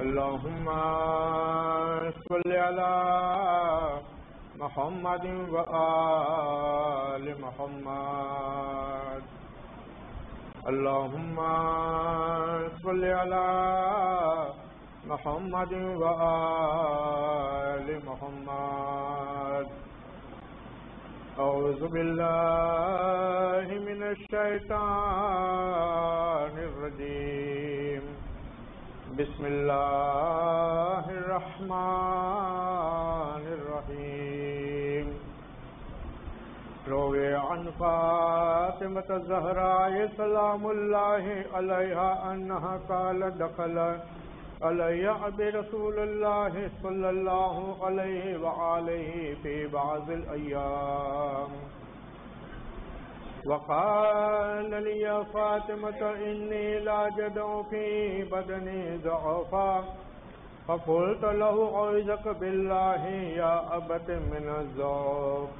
اللهم صل على محمد وآل محمد. اللهم صل على محمد وآل محمد. أعوذ بالله من الشيطان الرجيم. بسم الله الرحمن الرحيم روي عن فاطمة الزهراء سلام الله عليها أنها قال دخل علي أبي رسول الله صلى الله عليه وآله في بعض الأيام وقال لي فاطمة إني لا جدع في بدني ضعفا فقلت له أعوذك بالله يا أبت من الزوف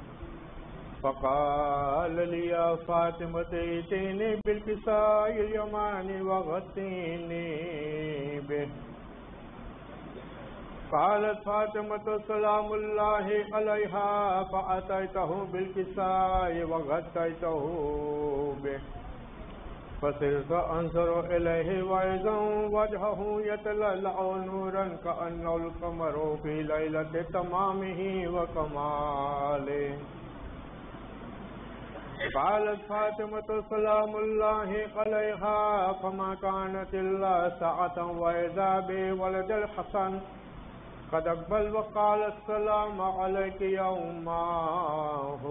فقال لي فاطمة، ائتيني بالكساء اليماني وغطيني به. قالت فاطمة سلام الله عليها فأتيته بالكساء وغطيته به. فصرت أنظر إليه وإذا وجهه يتلألأ نورا كأنه القمر في ليلة تمامه وكماله. قالت فاطمة سلام الله عليها فما كانت إلا ساعة وإذا بي ولد الحسن قد أقبل وقال السلام عليك يا أماه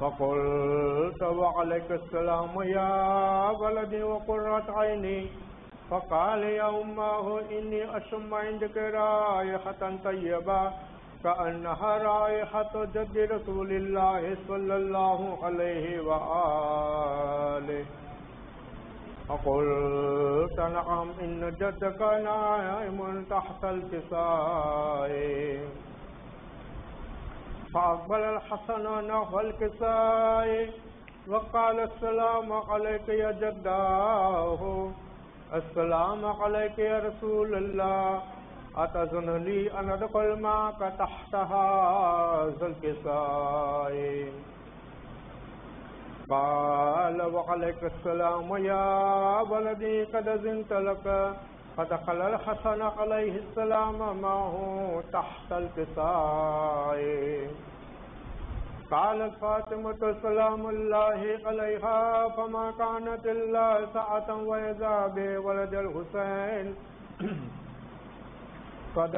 فقلت وعليك السلام يا ولدي وقرة عيني فقال يا أماه إني أشم عندك رائحة طيبة كأنها رائحة جد رسول الله صلى الله عليه وآله فقلت نعم إن جدك نائم تحت الكساء فأقبل الحسن نحو الكساء وقال السلام عليك يا جداه السلام عليك يا رسول الله أتظن لي أن أدخل معك تحت هذا الكساء قال وعليك السلام يا ولدي قد زنت لك. فدخل الحسن عليه السلام معه تحت الكساء قالت فاطمة سلام الله عليها فما كانت إلا ساعة وإذا بولد الحسين. قد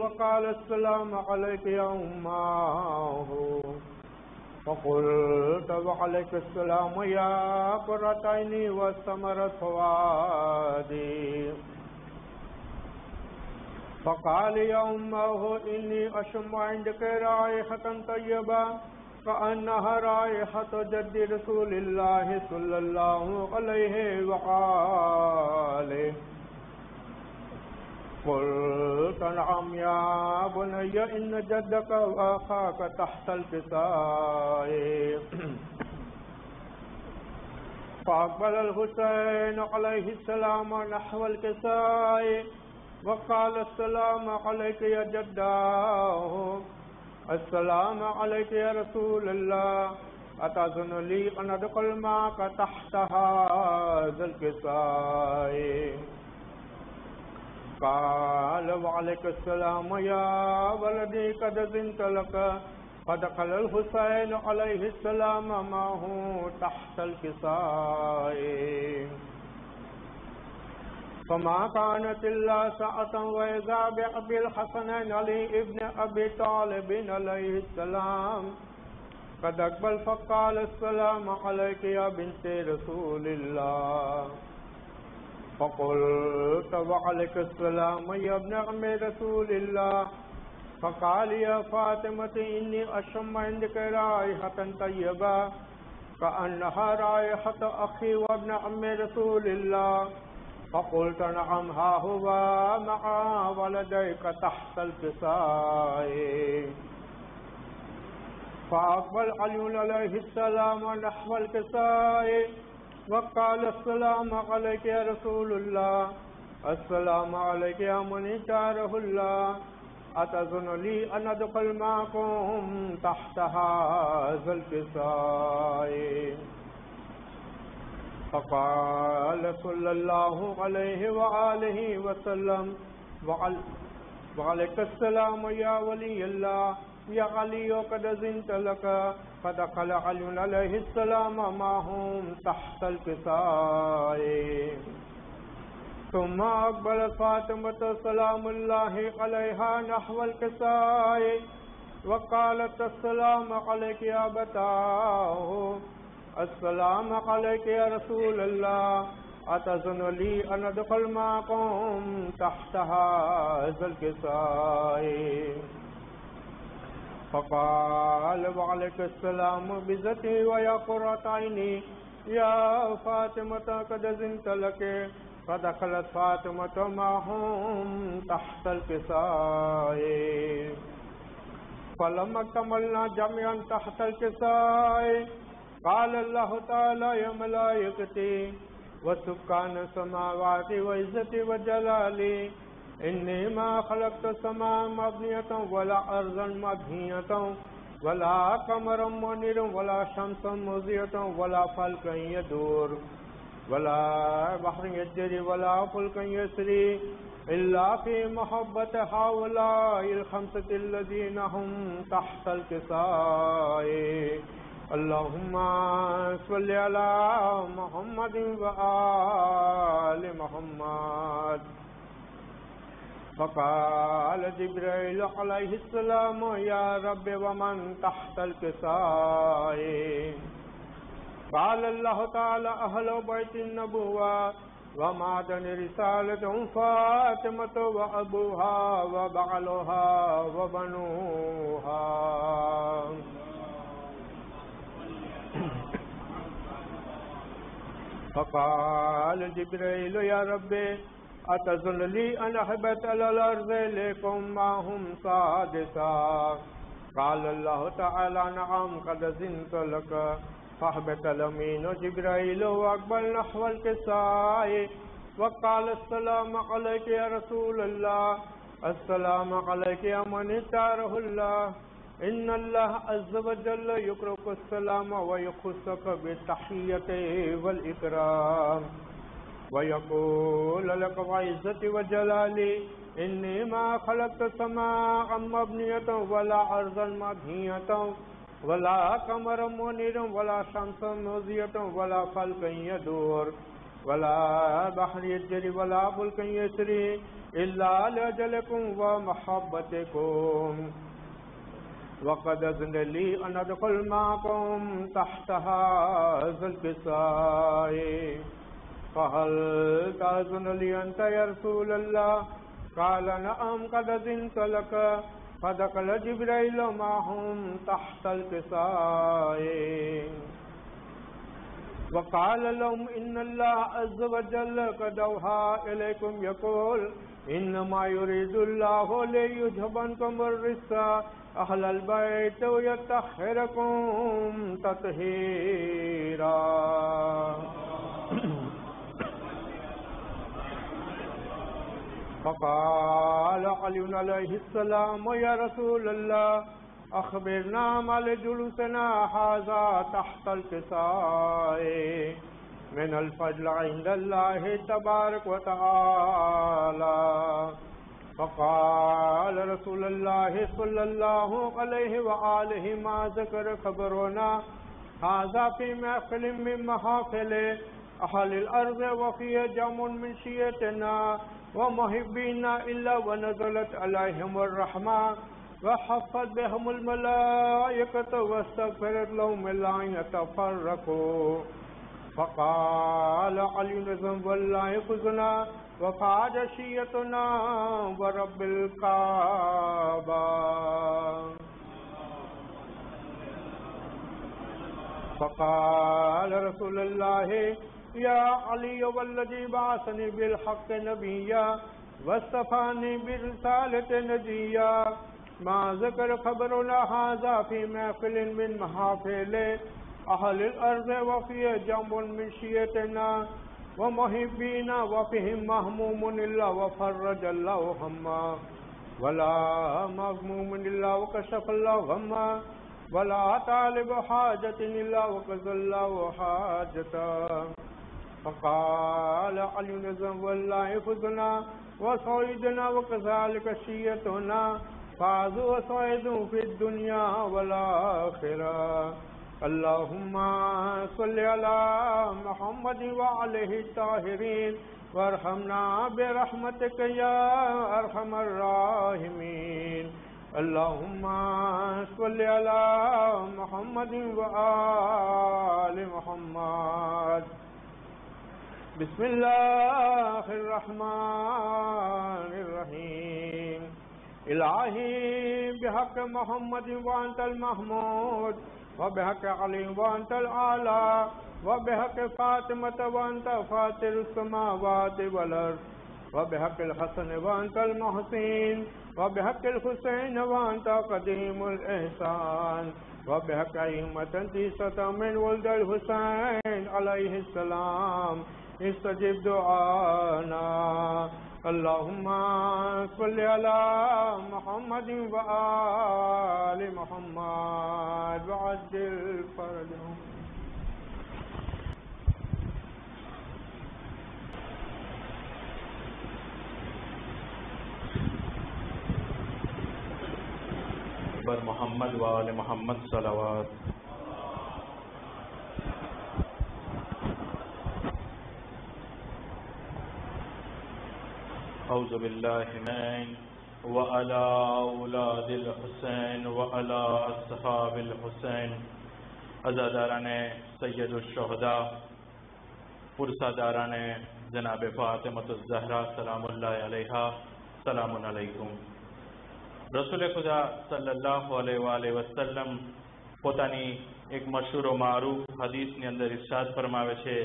وقال السلام عليك يا أماه فقلت وعليك السلام يا قرة عيني واستمرت فؤادي فقال يا أمه إني أشم عندك رائحة طيبة كأنها رائحة جد رسول الله صلى الله عليه وآله. قلت نعم يا بني إن جدك وأخاك تحت الكساء فأقبل الحسين عليه السلام نحو الكساء وقال السلام عليك يا جداه. السلام عليك يا رسول الله. أتظن لي أن أدخل معك تحت هذا الكساء. قال وعليك السلام يا ولدي قد زنت لك فدخل الحسين عليه السلام معه تحت الكساء فما كانت إلا ساعة وإذا بأبي الحسنين علي ابن أبي طالب عليه السلام، قد أقبل فقال السلام عليك يا بنت رسول الله۔ فقلت وعليك السلام يا ابن عم رسول الله. فقال يا فاطمة إني أشم عندك رائحة طيبة كأنها رائحة أخي وابن عم رسول الله. فقلت نعم، ها هو مع ولديك تحت الكساء فأقبل علي عليه السلام نحو الكساء وقال السلام عليك يا رسول الله. السلام عليك يا من اختاره الله. أتظن لي أن أدخل معكم تحت هذا الكساء فقال صلى الله عليه وآله وسلم وعليك السلام يا ولي الله. يا علي وقد زنت لك فدخل علي عليه السلام معهم تحت الكساء. ثم أقبل فاطمة سلام الله عليها نحو الكساء، وقالت السلام عليك يا بتاه السلام عليك يا رسول الله أتزن لي أن أدخل معكم تحت هذا الكساء. فقال وعليك السلام بذتي ويا قرة عيني يا فاطمة قد زنت لك فدخلت فاطمة معهم تحت الكساء. فلما اكتملنا جميعا تحت الكساء، قال الله تعالى يا ملائكتي وسكان السماوات وعزتي وجلالي. إني ما خلقت السماء مبنية ولا أرضا مبنية ولا قمرا منيرا ولا شمسا مضيئة ولا فلكا يدور ولا بحر يجري ولا فلك يسري إلا في محبة هؤلاء الخمسة الذين هم تحت الكساء. اللهم صل على محمد وآل محمد. فقال جبريل عليه السلام، يا رب، ومن تحت الكساء قال الله تعالى، أهل بيت النبوة ومعدن رسالة فاطمة وأبوها وبعلها وبنوها. فقال جبريل يا ربي أتظن لي أن أحبت على الأرض لكم ما هم سادسا قال الله تعالى نعم قد زنت لك. فاحبت الأمين جبرائيل وأقبل نحو الكساء. وقال السلام عليك يا رسول الله. السلام عليك يا من اتاره الله. إن الله عز وجل يكرك السلام ويخصك بالتحية والإكرام. ويقول لك وعزتي وجلالي إني ما خلقت سماء مبنية ولا أرضا مبنية ولا قمر منير ولا شمس مضية ولا فلك يدور ولا بحر يجري ولا فلك يسري إلا لأجلكم ومحبتكم. وقد أذن لي أن أدخل معكم تحت هذا الكساء فهل تأذن لي أنت يا رسول الله قال نعم، قد أذنت لك فدخل جبريل معهم تحت الكساء وقال لهم إن الله عز وجل قد أوحى إليكم يقول إنما يريد الله ليذهب عنكم الرجس أهل البيت ويطهركم تطهيرا فقال علي عليه السلام يا رسول الله أخبرنا ما لجلوسنا هذا تحت الكساء من الفضل عند الله تبارك وتعالى فقال رسول الله صلى الله عليه وآله ما ذكر خبرنا هذا في محفل من محافل أهل الأرض وفي جمع من شيتنا ومحبينا إلا ونزلت عليهم الرحمة وحفت بهم الملائكة واستغفرت لهم إلا أن يتفرقوا فقال علي نزم والله خزنا وفاد شيتنا ورب الكعبة. فقال رسول الله يا علي والذي بعثني بالحق نبيا واصطفاني برسالة نجيا. ما ذكر خبرنا هذا في محفل من محافل أهل الأرض وفي جنب من شيتنا ومحبين وفهم مهموم إلا وفرج الله هما. ولا مغموم إلا وكشف الله غما ولا طالب حاجة إلا وقضى الله حاجة. فقال علي نزم والله فزنا وصعيدنا وكذلك شيتنا فازوا وصعدوا في الدنيا والآخرة اللهم صل على محمد وعليه الطاهرين وارحمنا برحمتك يا أرحم الراحمين اللهم صل على محمد وآل محمد بسم الله الرحمن الرحيم إلهي بحق محمد وأنت المحمود، وبحق علي وأنت الأعلى وبحق فاطمة وأنت فاتر السماوات والأرض وبحق الحسن وأنت المحسين وبحق الحسين وأنت قديم الإحسان وبحق أئمة تيسة من ولد الحسين عليه السلام. استجب دعانا. اللهم صل على محمد وآل محمد وعجل فرجهم بر محمد وآل محمد صلوات. أعوذ بالله من وعلى أولاد الحسين وعلى أصحاب الحسين ازاداران سید الشہداء پرساداران جناب فاطمة الزہرا سلام اللہ علیہ سلام علیکم રસૂલે ખુદા સલ્લાહ અલૈહ વસલ્લમ પોતાની એક મશહૂર મારૂફ હદીસની અંદર ઇરશાદ ફરમાવે છે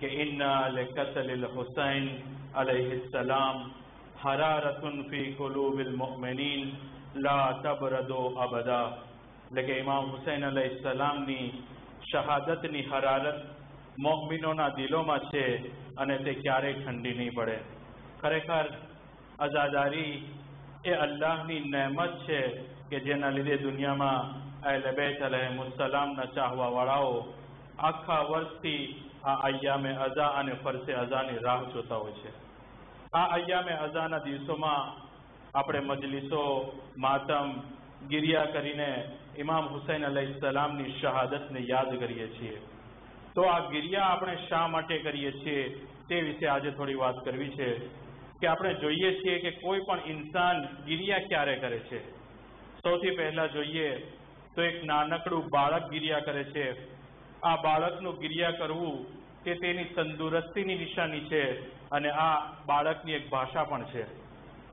કે ઇન્ના લકતલિલ હુસૈન અલૈહિ સલામ હરારતુન ફી કુલુબિલ મુમિનીન લા તબરદો અબદા એટલે કે ઇમામ હુસૈન અલૈહિ સલામની શહાદતની હરારત મોમિનોના દિલોમાં છે અને તે ક્યારેય ઠંડી નહીં પડે ખરેખર અઝાદારી એ અલ્લાહની નહેમત છે કે જેના લીધે દુનિયામાં અહેલ બેત અલહેમુસલામના ચાહવા વાળાઓ આખા વર્ષથી આ અય્યામે અઝા અને ફરસે અઝાની રાહ જોતા હોય છે આ અયામે અઝાના દિવસોમાં આપણે મજલિસો, માતમ, ગિરિયા કરીને ઇમામ હુસૈન અલૈહિસ્સલામની શહાદતને યાદ કરીએ છીએ. તો આ ગિરિયા આપણે શા માટે કરીએ છીએ તે વિશે આજે થોડી વાત કરવી છે કે આપણે જોઈએ છીએ કે કોઈ પણ ઇન્સાન ગિરિયા ક્યારે કરે છે. સૌથી પહેલા જોઈએ તો એક નાનકડું બાળક ગિરિયા કરે છે. આ બાળકનું ગિરિયા કરવું તે તેની તંદુરસ્તીની નિશાની છે. અને આ બાળકની એક ભાષા પણ છે.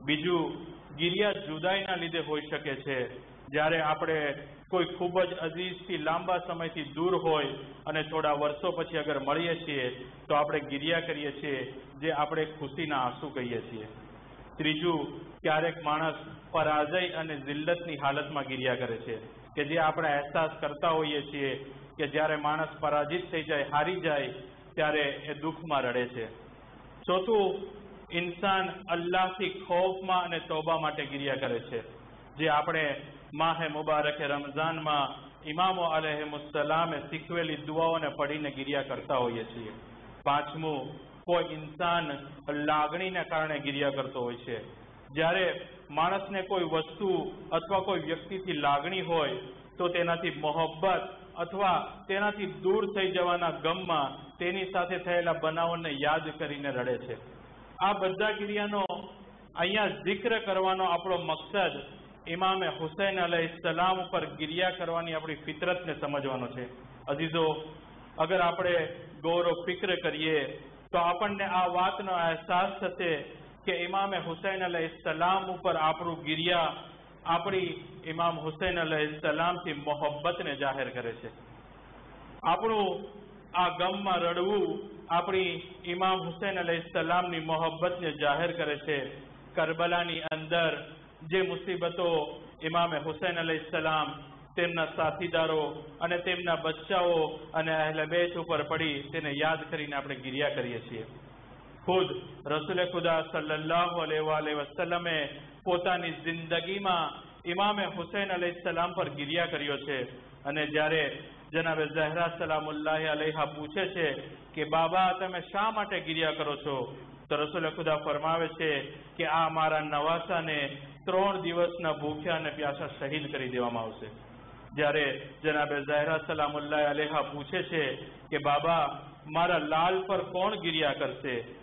બીજું ગિરિયા જુદાઈના લીધે હોઈ શકે છે. જ્યારે આપણે કોઈ ખૂબ જ અઝીઝથી લાંબા સમયથી દૂર હોય અને થોડા વર્ષો પછી અગર મળીએ છીએ, તો આપણે ગિરિયા કરીએ છીએ, જે આપણે ખુશીના આંસુ કહીએ છીએ. ત્રીજું, ક્યારેક માણસ પરાજય અને જિલ્લતની હાલતમાં ગિરિયા કરે છે. કે જે આપણે અહેસાસ કરતા હોઈએ છીએ કે જ્યારે માણસ પરાજિત થઈ જાય, હારી જાય, ત્યારે એ દુઃખમાં રડે છે. ચોથું, ઇન્સાન અલ્લાહથી ખોફમાં અને તોબા માટે ગિરિયા કરે છે. જે આપણે માહે મુબારકે રમઝાનમાં ઇમામો અલહેમુસલામે શીખવેલી દુઆઓને પડીને ગિરિયા કરતા હોઈએ છીએ. પાંચમું, કોઈ ઇન્સાન લાગણીને કારણે ગિરિયા કરતો હોય છે. જ્યારે માણસને કોઈ વસ્તુ અથવા કોઈ વ્યક્તિથી લાગણી હોય, તો તેનાથી મોહબ્બત અથવા તેનાથી દૂર થઈ જવાના ગમમાં તેની સાથે થયેલા બનાવોને યાદ કરીને રડે છે. આ બધા ગિરિયાનો અહીંયા જિક્ર કરવાનો આપણો મકસદ ઇમામે હુસૈન અલૈહિસ્સલામ ઉપર ગિરિયા કરવાની આપણી ફિતરતને સમજવાનો છે. અજીઝો અગર આપણે ગૌરવ ફિક્ર કરીએ, તો આપણને આ વાતનો અહેસાસ થશે કે ઇમામે હુસૈન અલૈહિસ્સલામ ઉપર આપણું ગિરિયા આપણી ઇમામ હુસૈન અલૈહિસ્સલામથી મોહબ્બતને જાહેર કરે છે. આપણું આ ગમમાં રડવું આપણી ઇમામ હુસૈન અલૈહિસ્સલામની મોહબ્બતને જાહેર કરે છે. કરબલાની અંદર જે મુસીબતો ઇમામે હુસૈન અલૈહિસ્સલામ તેમના સાથીદારો અને તેમના બચ્ચાઓ અને અહેલબેત ઉપર પડી તેને યાદ કરીને આપણે ગિરિયા કરીએ છીએ. ખુદ રસુલે ખુદા સલ્લાહ અલૈહિ વસલ્લમે પોતાની જિંદગીમાં ઇમામે હુસૈન અલૈહિસ્સલામ પર ગિરિયા કર્યો છે. અને જ્યારે જનાબે ઝહરા સલામુલ્લાહ અલૈહા પૂછે છે કે, બાબા, તમે શા માટે ગિરિયા કરો છો? તો રસૂલ ખુદા ફરમાવે છે કે, આ મારા નવાસાને ત્રણ દિવસના ભૂખ્યા અને પ્યાસા શહીદ કરી દેવામાં આવશે. જ્યારે જનાબે ઝહરા સલામુલ્લાહ અલેહા પૂછે છે કે, બાબા, મારા લાલ પર કોણ ગિરિયા કરશે?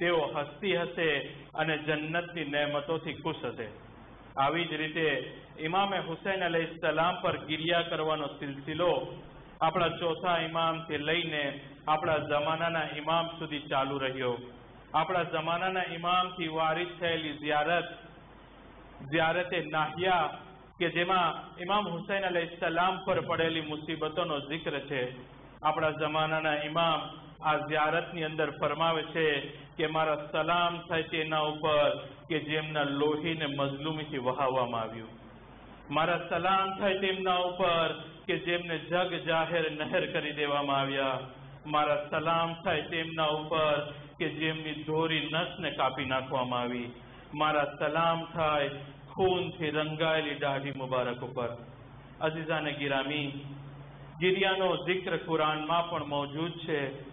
તેઓ હસતી હશે અને જન્નતની નહેમતોથી ખુશ હશે. આવી જ રીતે ઇમામે હુસૈન અલૈહિ સલામ પર ગિરિયા કરવાનો સિલસિલો આપણા ચોથા ઇમામથી લઈને આપણા જમાનાના ઇમામ સુધી ચાલુ રહ્યો. આપણા જમાનાના ઇમામથી વારિસ થયેલી ઝિયારત, ઝિયારતે નાહિયા કે જેમાં ઇમામ હુસૈન અલૈહિ સલામ પર પડેલી મુસીબતોનો જિક્ર છે. આપણા જમાનાના ઇમામ આ ઝિયારતની અંદર ફરમાવે છે કે મારા સલામ થાય તેના ઉપર કે જેમના લોહીને મઝલુમીથી વહાવવામાં આવ્યું. મારા સલામ થાય તેમના ઉપર કે જેમને જગ જાહેર નહેર કરી દેવામાં આવ્યા. મારા સલામ થાય તેમના ઉપર કે જેમની ધોરી નસને કાપી નાખવામાં આવી. મારા સલામ થાય ખૂનથી રંગાયેલી દાઢી મુબારક ઉપર. અઝીઝાને ગિરામી, ગિરિયાનો જિક્ર કુરાનમાં પણ મોજૂદ છે.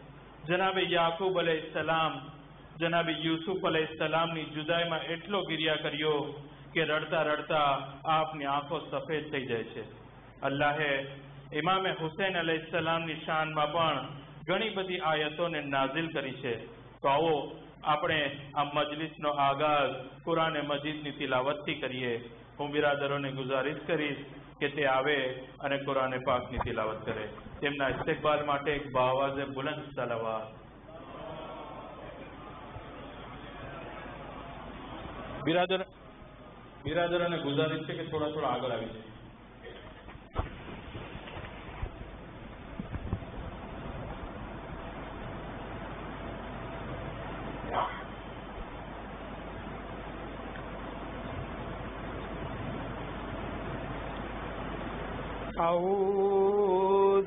જનાબે યાકુબ સલામ જનાબે યુસુફ સલામની જુદાઈમાં એટલો ગિરિયા કર્યો કે રડતા રડતા આપની આંખો સફેદ થઈ જાય છે. અલ્લાહે ઇમામે હુસૈન સલામની શાનમાં પણ ઘણી બધી આયતોને નાઝિલ કરી છે. તો આવો આપણે આ મજલિસનો આગાઝ કુરાને મજીદની તિલાવતથી કરીએ. હું બિરાદરોને ગુજારિશ કરીશ કે તે આવે અને કુરાને પાકની તિલાવત કરે. તેમના ઇસ્તેકબાલ માટે એક બાવાઝે બુલંદ સલાવા બિરાદર બિરાદરોને ગુજારિશ છે કે થોડા થોડા આગળ આવી જાય أعوذ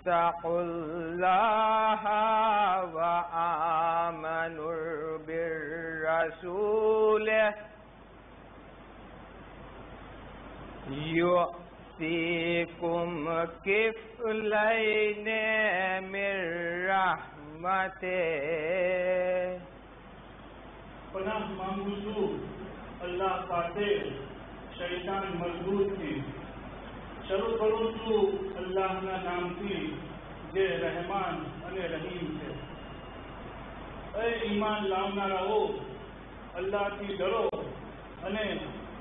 اتقوا الله وآمنوا بالرسول يؤتيكم كفلين من رحمته. پناہ مانگو اللہ پاتے شیطان مضبوط کی۔ શરૂ કરું છું અલ્લાહના નામથી જે રહેમાન અને રહીમ છે. એ ઈમાન લાવનારાઓ અલ્લાહથી ડરો અને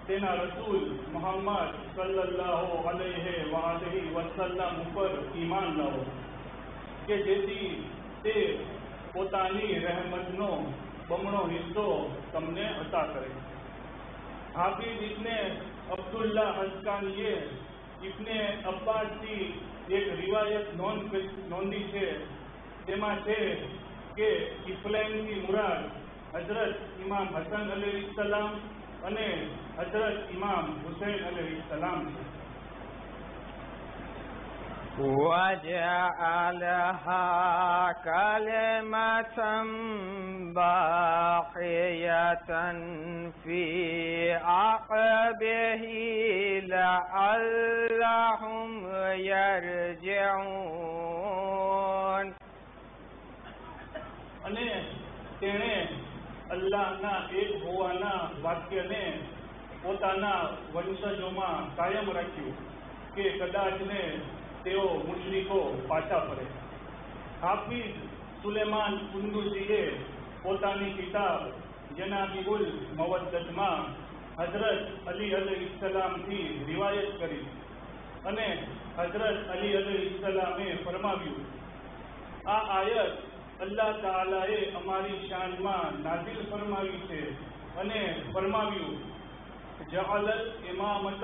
તેના રસૂલ મોહમ્મદ સલ્લાહ અલહે વાલૈહિ વસલ્લામ ઉપર ઈમાન લાવો કે જેથી તે પોતાની રહેમતનો બમણો હિસ્સો તમને અતા કરે. હાફિઝ ઇબ્ને અબ્દુલ્લા હસકાનીએ ઇબ્ને અબ્બાસની એક રિવાયત નોંધ નોંધી છે. તેમાં છે કે ઇફલાઇનની મુરાદ હજરત ઇમામ હસન અલી સલામ અને હજરત ઇમામ હુસૈન અલી સલામ છે. وجعلها كلمة باقية في عقبه لعلهم يرجعون અને તેણે અલ્લાહના એક હોવાના વાક્યને પોતાના વંશજોમાં કાયમ રાખ્યું કે કદાચને તેઓ મુશ્રિકો પાછા ફરે. હાફિઝ સુલેમાન કુંદુસીએ પોતાની કિતાબ જનાબિબુલ મવદ્દતમાં હઝરત અલી અલી ઇસ્લામથી રિવાયત કરી અને હઝરત અલી અલી ઇસ્લામે ફરમાવ્યું, આ આયત અલ્લાહ તાલાએ અમારી શાનમાં નાઝિલ ફરમાવી છે. અને ફરમાવ્યું જહાલત ઇમામત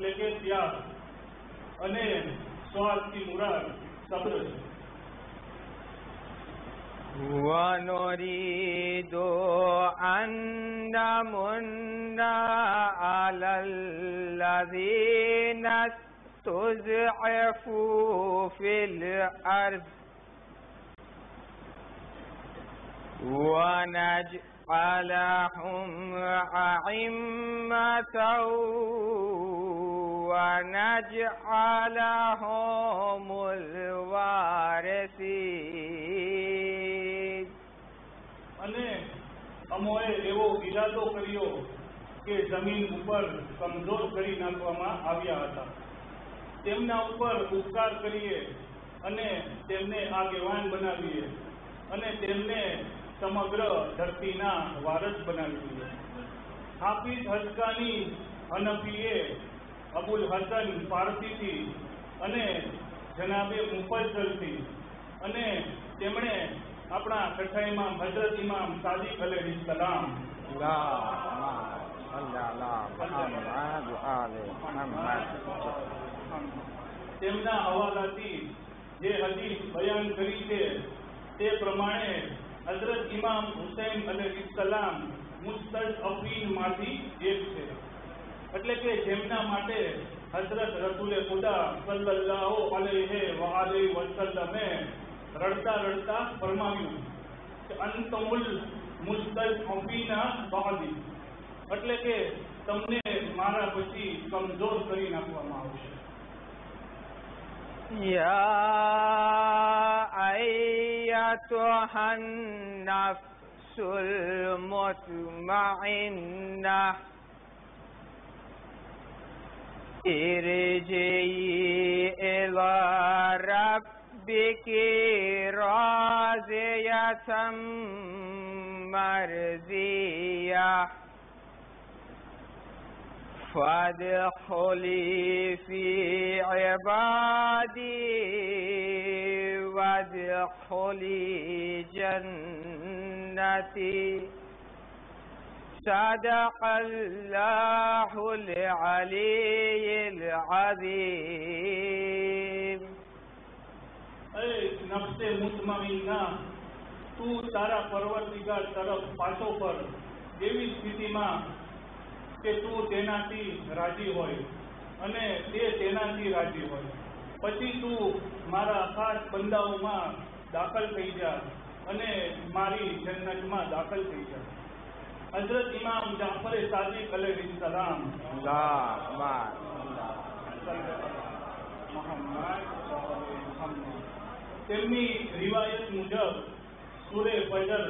એટલે કે ત્યાગ અને સ્વાદથી મુરાદ સબ્ર છે ونريد أن نمن على الذين استضعفوا في الأرض ونجعلهم أئمة ونجعلهم الوارثين અને અમોએ એવો ઈરાદો કર્યો કે જમીન ઉપર કમજોર કરી નાખવામાં આવ્યા હતા તેમના ઉપર ઉપકાર કરીએ અને તેમને આગેવાન બનાવીએ અને તેમને સમગ્ર ધરતીના વારસ બનાવી દઈએ હાફિઝ હસકાની હનફીએ અબુલ હસન, પારસીથી અને જનાબે મુફજલથી અને તેમણે આપણા કઠાઈમાં હજરત ઇમામ સાદિક અલૈહિ સલામ. તેમના હવાલાથી જે હદીસ બયાન કરી છે, તે પ્રમાણે હજરત ઇમામ હુસૈન અલૈહિ સલામ મુસ્તઝફીનમાંથી એક છે. એટલે કે જેમના માટે હઝરત રસૂલે ખુદા સલ્લલ્લાહુ અલૈહિ વ આલિહિ વસલ્લમે રડતા રડતા ફરમાવ્યું કે અંતમુલ મુસ્તઝફીના બાદી એટલે કે તમને મારા પછી કમજોર કરી નાખવામાં આવશે يا أيتها النفس المطمئنة ارجعي إلى ربك راضية مرضية فادخلي في عبادي وادخلي جنتي صدق الله العلي العظيم એ નફસે મુતમઈના તું તારા પરવરદિગાર તરફ પાછો પર એવી સ્થિતિમાં કે તું તેનાથી રાજી હોય અને તે તેનાથી રાજી હોય પછી તું મારા ખાસ બંદાઓમાં દાખલ થઈ જા અને મારી જન્નતમાં દાખલ થઈ જા حضرت امام جعفر صادق علیہ السلام اللهم તેમની રિવાયત મુજબ સૂરે ફજર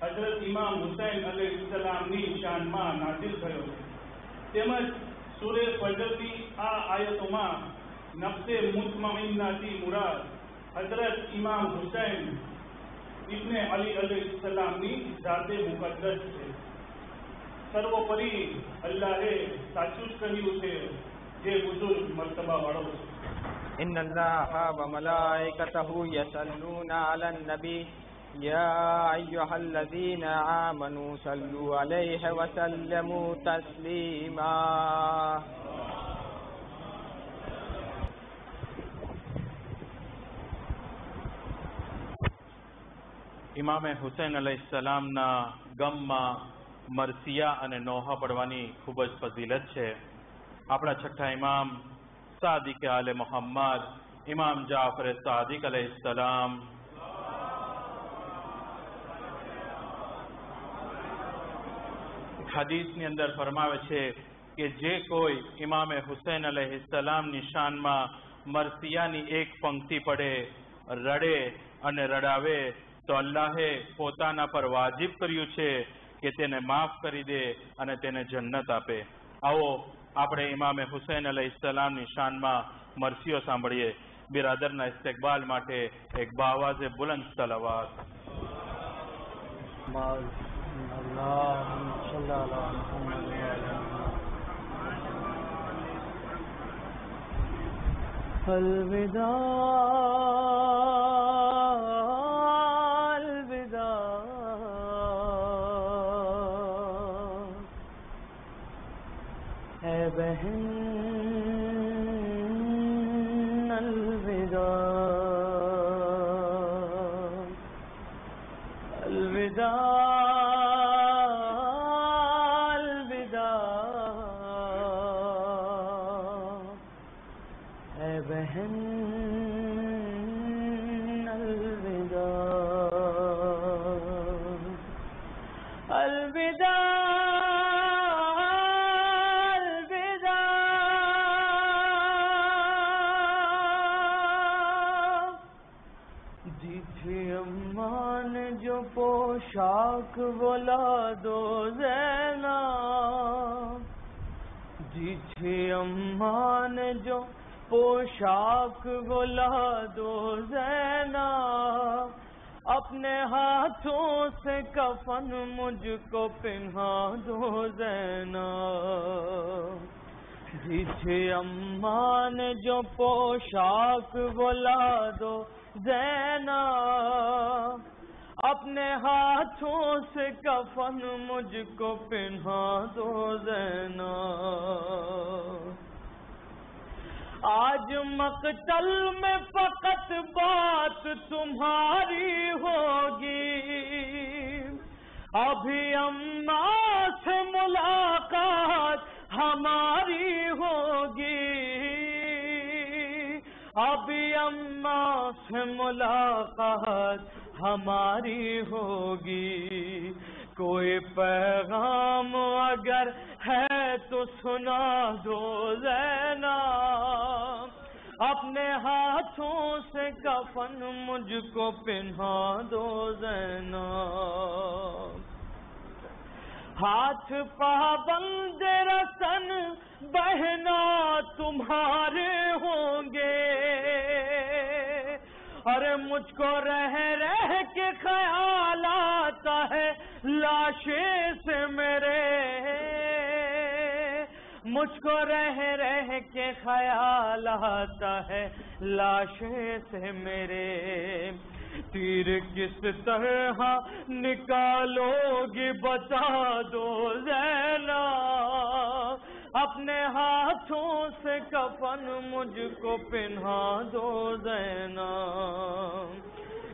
હજરત ઇમામ હુસૈન અલૈહિસ્સલામની શાનમાં નાઝિલ થયો છે તેમજ સૂરે ફજરની આ આયતોમાં નફસે મુતમઇન્નાથી મુરાદ હજરત ઇમામ હુસૈન ઇબ્ને અલી અલૈહિસ્સલામની જાતે મુકદ્દસ છે સર્વોપરી અલ્લાહે સાચું જ કહ્યું છે જે બુઝુર્ગ મર્તબા વાળો છે إن الله وملائكته يصلون على النبي يا أيها الذين آمنوا صلوا عليه وسلموا تسليما ઇમામે હુસૈન અલૈહિસ્સલામના ગમમાં મરસિયા અને નોહા પડવાની ખૂબ જ ફઝીલત છે. આપણા છઠ્ઠા ઇમામ સાદિક આલે મોહમ્મદ, ઇમામ જાફર સાદિક અલૈહિસ્સલામ હદીસની અંદર ફરમાવે છે કે જે કોઈ ઇમામે હુસૈન અલૈહિસ્સલામની શાનમાં મરસિયાની એક પંક્તિ પડે, રડે અને રડાવે, તો અલ્લાહે પોતાના પર વાજિબ કર્યું છે કે તેને માફ કરી દે અને તેને જન્નત આપે આવો આપણે ઇમામે હુસૈન અલૈહિસ્સલામની શાનમાં મરસીઓ સાંભળીએ બિરાદરના ઇસ્તેકબાલ માટે એક બાવાઝે બુલંદ સલાવાત اللهم صل على محمد وعلى الوداع پوشاک بولا دو زینا دی تھی اماں نے جو پوشاک بولا دو زینا اپنے ہاتھوں سے کفن مجھ کو پہنا دو زینا جیسے اماں نے جو پوشاک بولا دو زینا اپنے ہاتھوں سے کفن مجھ کو پہنا دو زینا۔ آج مقتل میں فقط بات تمہاری ہوگی۔ ابھی اماں سے ملاقات ہماری ہوگی۔ ابھی اماں سے ملاقات ہماری ہوگی۔ کوئی پیغام اگر ہے تو سنا دو زینا اپنے ہاتھوں سے کفن مجھ کو پہنا دو زینا ہاتھ پابند رسن، بہنا تمہارے ہوں گے۔ ارے مجھ کو رہ رہ کے خیال آتا ہے لاشے سے میرے۔ مجھ کو رہ رہ کے خیال آتا ہے لاشے سے میرے۔ تیر کس طرح نکالو گی، بتا دو زینا۔ اپنے ہاتھوں سے کفن مجھ کو پہنا دو زینا۔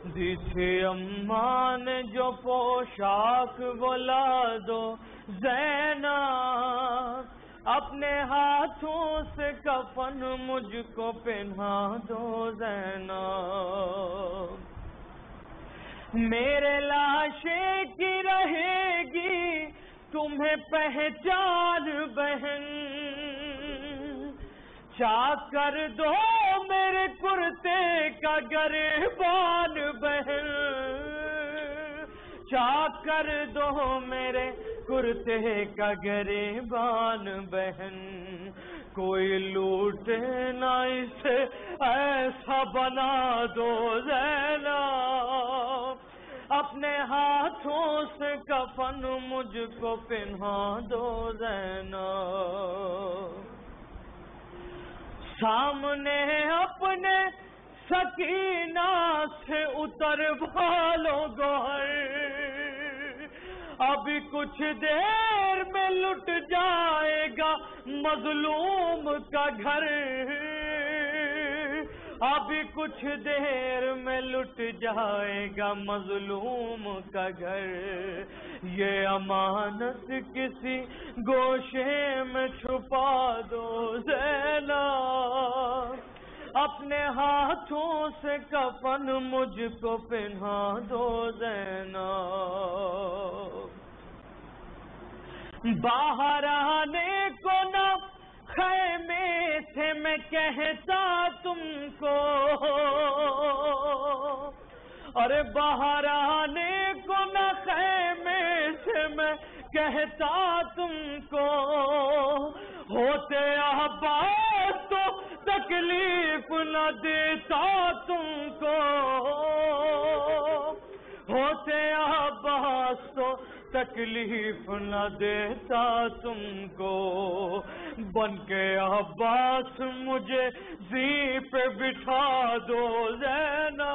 جسے اماں نے جو پوشاک بلا دو زینا۔ اپنے ہاتھوں سے کفن مجھ کو پہنا دو زینا۔ میرے لاشے کی رہے گی تمہیں پہچان بہن۔ چا کر دو میرے کرتے کا گریبان بہن۔ چا کر دو میرے کرتے کا گریبان بہن۔ کوئی لوٹے نہ اسے، ایسا بنا دو زینا۔ اپنے ہاتھوں سے کفن مجھ کو پہنا دو زینا۔ سامنے اپنے سکینہ سے اتر بھالو گوہر۔ ابھی کچھ دیر میں لٹ جائے گا مظلوم کا گھر۔ ابھی کچھ دیر میں لٹ جائے گا مظلوم کا گھر۔ یہ امانت کسی گوشے میں چھپا دو زینا اپنے ہاتھوں سے کفن مجھ کو پہنا دو زینا باہر آنے کو نہ خیمے سے میں کہتا تم کو۔ ارے باہر آنے کو نہ خیمے سے میں کہتا تم کو۔ ہوتے عباس تو تکلیف نہ دیتا تم کو۔ ہوتے عباس تو تکلیف نہ دیتا تم کو۔ بن کے عباس مجھے زی پہ بٹھا دو زینا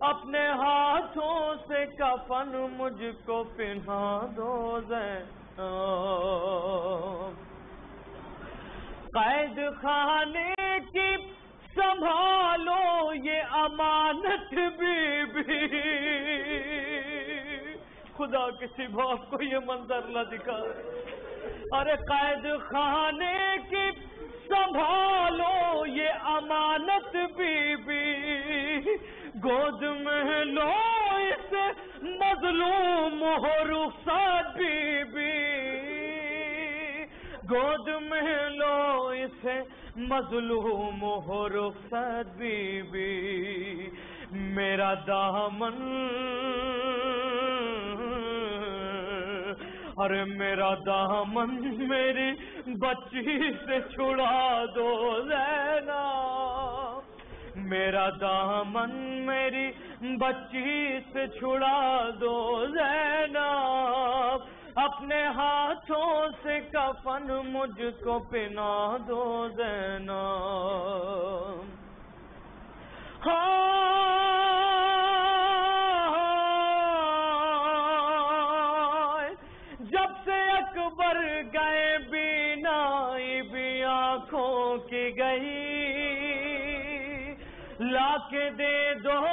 اپنے ہاتھوں سے کفن مجھ کو پہنا دو زینا قید خانے کی سنبھالو یہ امانت بی بی خدا کسی باپ کو یہ منظر نہ دکھا ارے قید خانے کی سنبھالو یہ امانت بی بی گود میں لو اس مظلوم ہو رخصت بی بی گود میں لو اسے مظلوم ہو رخصت بی بی میرا دامن ارے میرا دامن میری بچی سے چھڑا دو لینا میرا دامن میری بچی سے چھڑا دو لینا اپنے ہاتھوں سے کفن مجھ کو پنا دو دینا ہاں۔ دے دو۔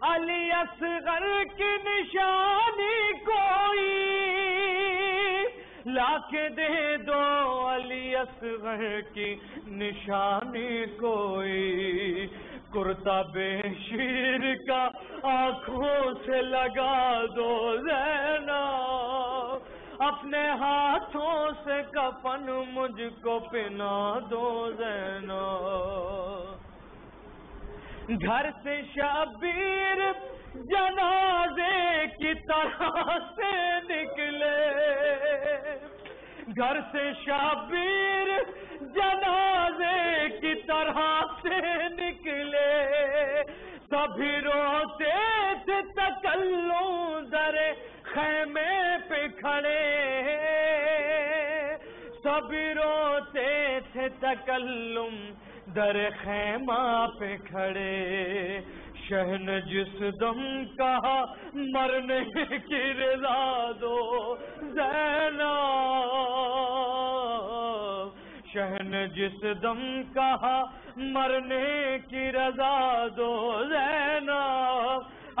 علی اصغر کی نشانی کوئی لا کے دے دو۔ علی اصغر کی نشانی کوئی کرتا بے شیر کا آنکھوں سے لگا دو زینا۔ اپنے ہاتھوں سے کفن مجھ کو پنا دو زینا۔ گھر سے شبیر جنازے کی طرح سے نکلے۔ گھر سے شبیر جنازے کی طرح سے نکلے۔ سبھی روتے تھے تکلو در خیمے پہ کھڑے۔ سبھی روتے تھے تکلم در خیمہ پہ کھڑے۔ شہن جس دم کہا مرنے کی رضا دو زینا شہن جس دم کہا مرنے کی رضا دو زینا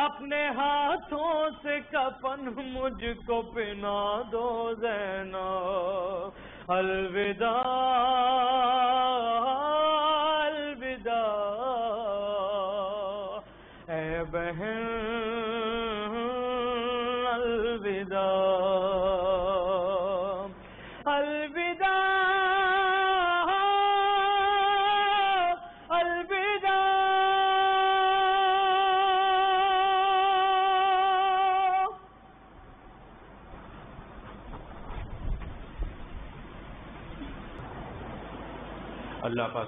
اپنے ہاتھوں سے کفن مجھ کو پنا دو زینا الوداع الوداع۔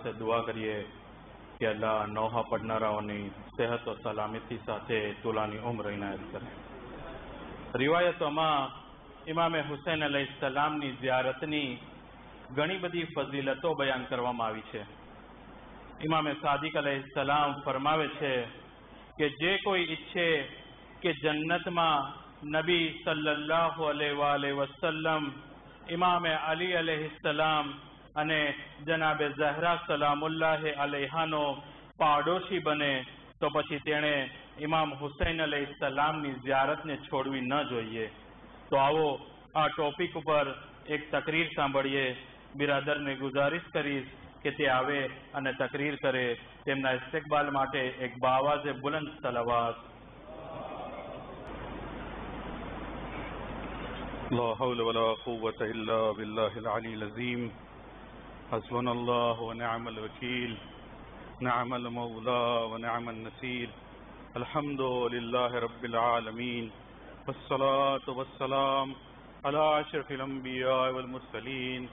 પાસે દુઆ કરીએ કે અલ્લાહ નોહા પડનારાઓની સેહત સલામતી સાથે તુલાની ઉમર ઇનાયત કરે. રિવાયતોમાં ઇમામે હુસૈન અલૈહિ સલામની ઝિયારતની ઘણી બધી ફઝીલતો બયાન કરવામાં આવી છે. ઇમામે સાદિક અલૈહિ સલામ ફરમાવે છે કે જે કોઈ ઈચ્છે કે જન્નતમાં નબી સલ્લલ્લાહુ અલૈહિ વસલ્લમ ઇમામે અલી અલૈહિ સલામ અને જનાબે ઝહરા સલામુલ્લાહ અલેહાનો પાડોશી બને, તો પછી તેણે ઇમામ હુસૈન અલૈ સલામની ઝિયારતને છોડવી ન જોઈએ. તો આવો આ ટોપિક ઉપર એક તકરીર સાંભળીએ. બિરાદરને ગુજારિશ કરીશ કે તે આવે અને તકરીર કરે. તેમના ઇસ્તેકબાલ માટે એક બાવાઝે બુલંદ સલાવાત. لا حول ولا قوة إلا بالله العلي العظيم حسبنا الله ونعم الوكيل، نعم المولى ونعم النصير. الحمد لله رب العالمين، والصلاة والسلام على أشرف الأنبياء والمرسلين،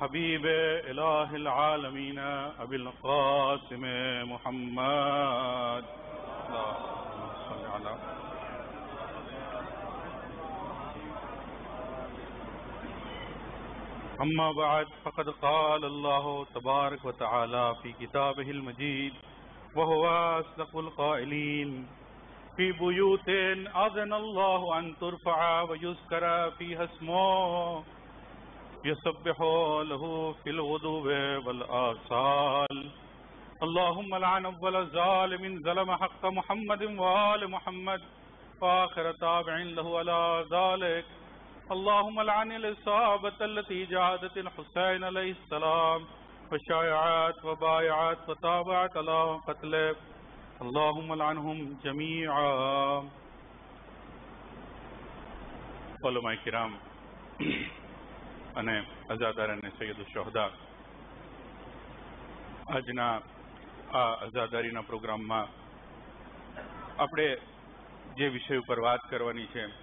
حبيب إله العالمين، أبي القاسم محمد. اللهم صل على أما بعد، فقد قال الله تبارك وتعالى في كتابه المجيد، وهو أصدق القائلين. في بيوت أذن الله أن ترفع ويذكر فيها اسمه، يسبح له في الغدو والآصال. اللهم لعن أول ظالم ظلم حق محمد وآل محمد، وآخر تابع له على ذلك. اللهم لعن الإصابة التي جاهدت الحسين عليه السلام وشايعات وبايعات وتابعت على قتله اللهم لعنهم جميعا علماء کرام અને અઝાદાર અને સૈયદ શોહદા આજના આ અઝાદારીના પ્રોગ્રામમાં આપણે જે વિષય ઉપર વાત કરવાની છે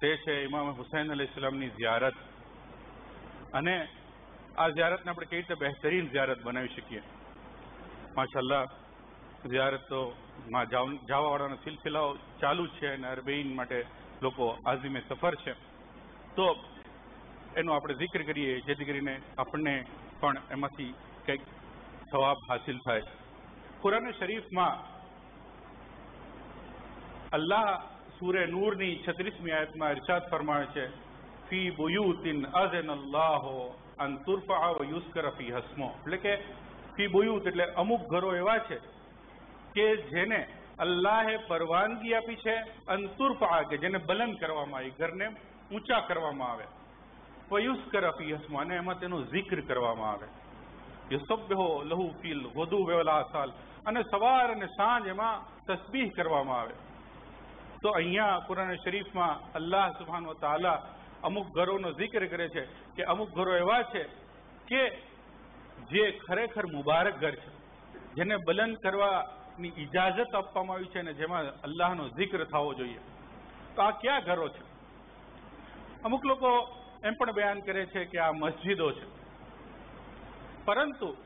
તે છે ઇમામ હુસૈન અલી ઇસ્લામની ઝિયારત. અને આ ઝિયારતને આપણે કઈ રીતે બહેતરીન ઝિયારત બનાવી શકીએ? માશાલ્લાહ ઝિયારત તો જવાવાળાના સિલસિલાઓ ચાલુ છે અને અરબઈન માટે લોકો આઝીમે સફર છે. તો એનો આપણે જિક્ર કરીએ, જેથી કરીને આપણને પણ એમાંથી કંઈક સવાબ હાસિલ થાય. કુરાન શરીફમાં અલ્લાહ સૂરે નૂરની છત્રીસમી આયતમાં ઇરશાદ ફરમાવે છે, ફી બુયુતિન અઝન અલ્લાહો અન તુરફા વ યુસ્કર ફી હસમો. એટલે કે ફી બુયુત એટલે અમુક ઘરો એવા છે કે જેને અલ્લાહે પરવાનગી આપી છે અન તુરફા કે જેને બલંદ કરવામાં આવી, ઘરને ઊંચા કરવામાં આવે. ફયુસ્કર યુસ્કર ફી હસમો, અને એમાં તેનો જિક્ર કરવામાં આવે. યુસબ્બહુ લહુ ફીલ વધુ વેવલા સાલ અને સવાર અને સાંજ એમાં તસબીહ કરવામાં આવે. તો અહીંયા કુરાન શરીફમાં અલ્લાહ સુબહાન તાલા અમુક ઘરોનો જિક્ર કરે છે કે અમુક ઘરો એવા છે કે જે ખરેખર મુબારક ઘર છે. જેને બલંદ કરવાની ઇજાજત આપવામાં આવી છે અને જેમાં અલ્લાહનો જિક્ર થવો જોઈએ. તો આ કયા ઘરો છે? અમુક લોકો એમ પણ બયાન કરે છે કે આ મસ્જિદો છે. પરંતુ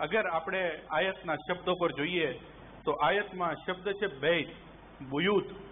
અગર આપણે આયતના શબ્દો પર જોઈએ તો આયતમાં શબ્દ છે બૈત, બુયુત.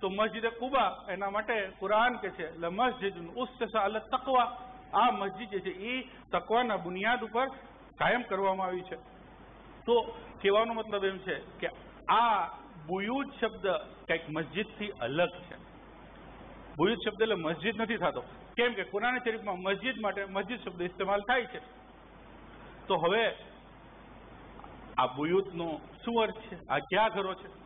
તો મસ્જિદ કુબા એના માટે કુરાન કે છે મસ્જિદ ઉસ્તસા અલ તકવા, આ મસ્જિદ જે છે, એ તકવાના બુનિયાદ ઉપર કાયમ કરવામાં આવી છે. તો કહેવાનો મતલબ એમ છે કે આ બુયુદ શબ્દ કંઈક મસ્જિદથી અલગ છે. બુયુદ શબ્દ એટલે મસ્જિદ નથી થતો. કેમ કે કુરાન શરીફમાં મસ્જિદ માટે મસ્જિદ શબ્દ ઇસ્તેમાલ થાય છે. તો હવે આ બુયુદનો શું અર્થ છે, આ ક્યાં ઘરો છે?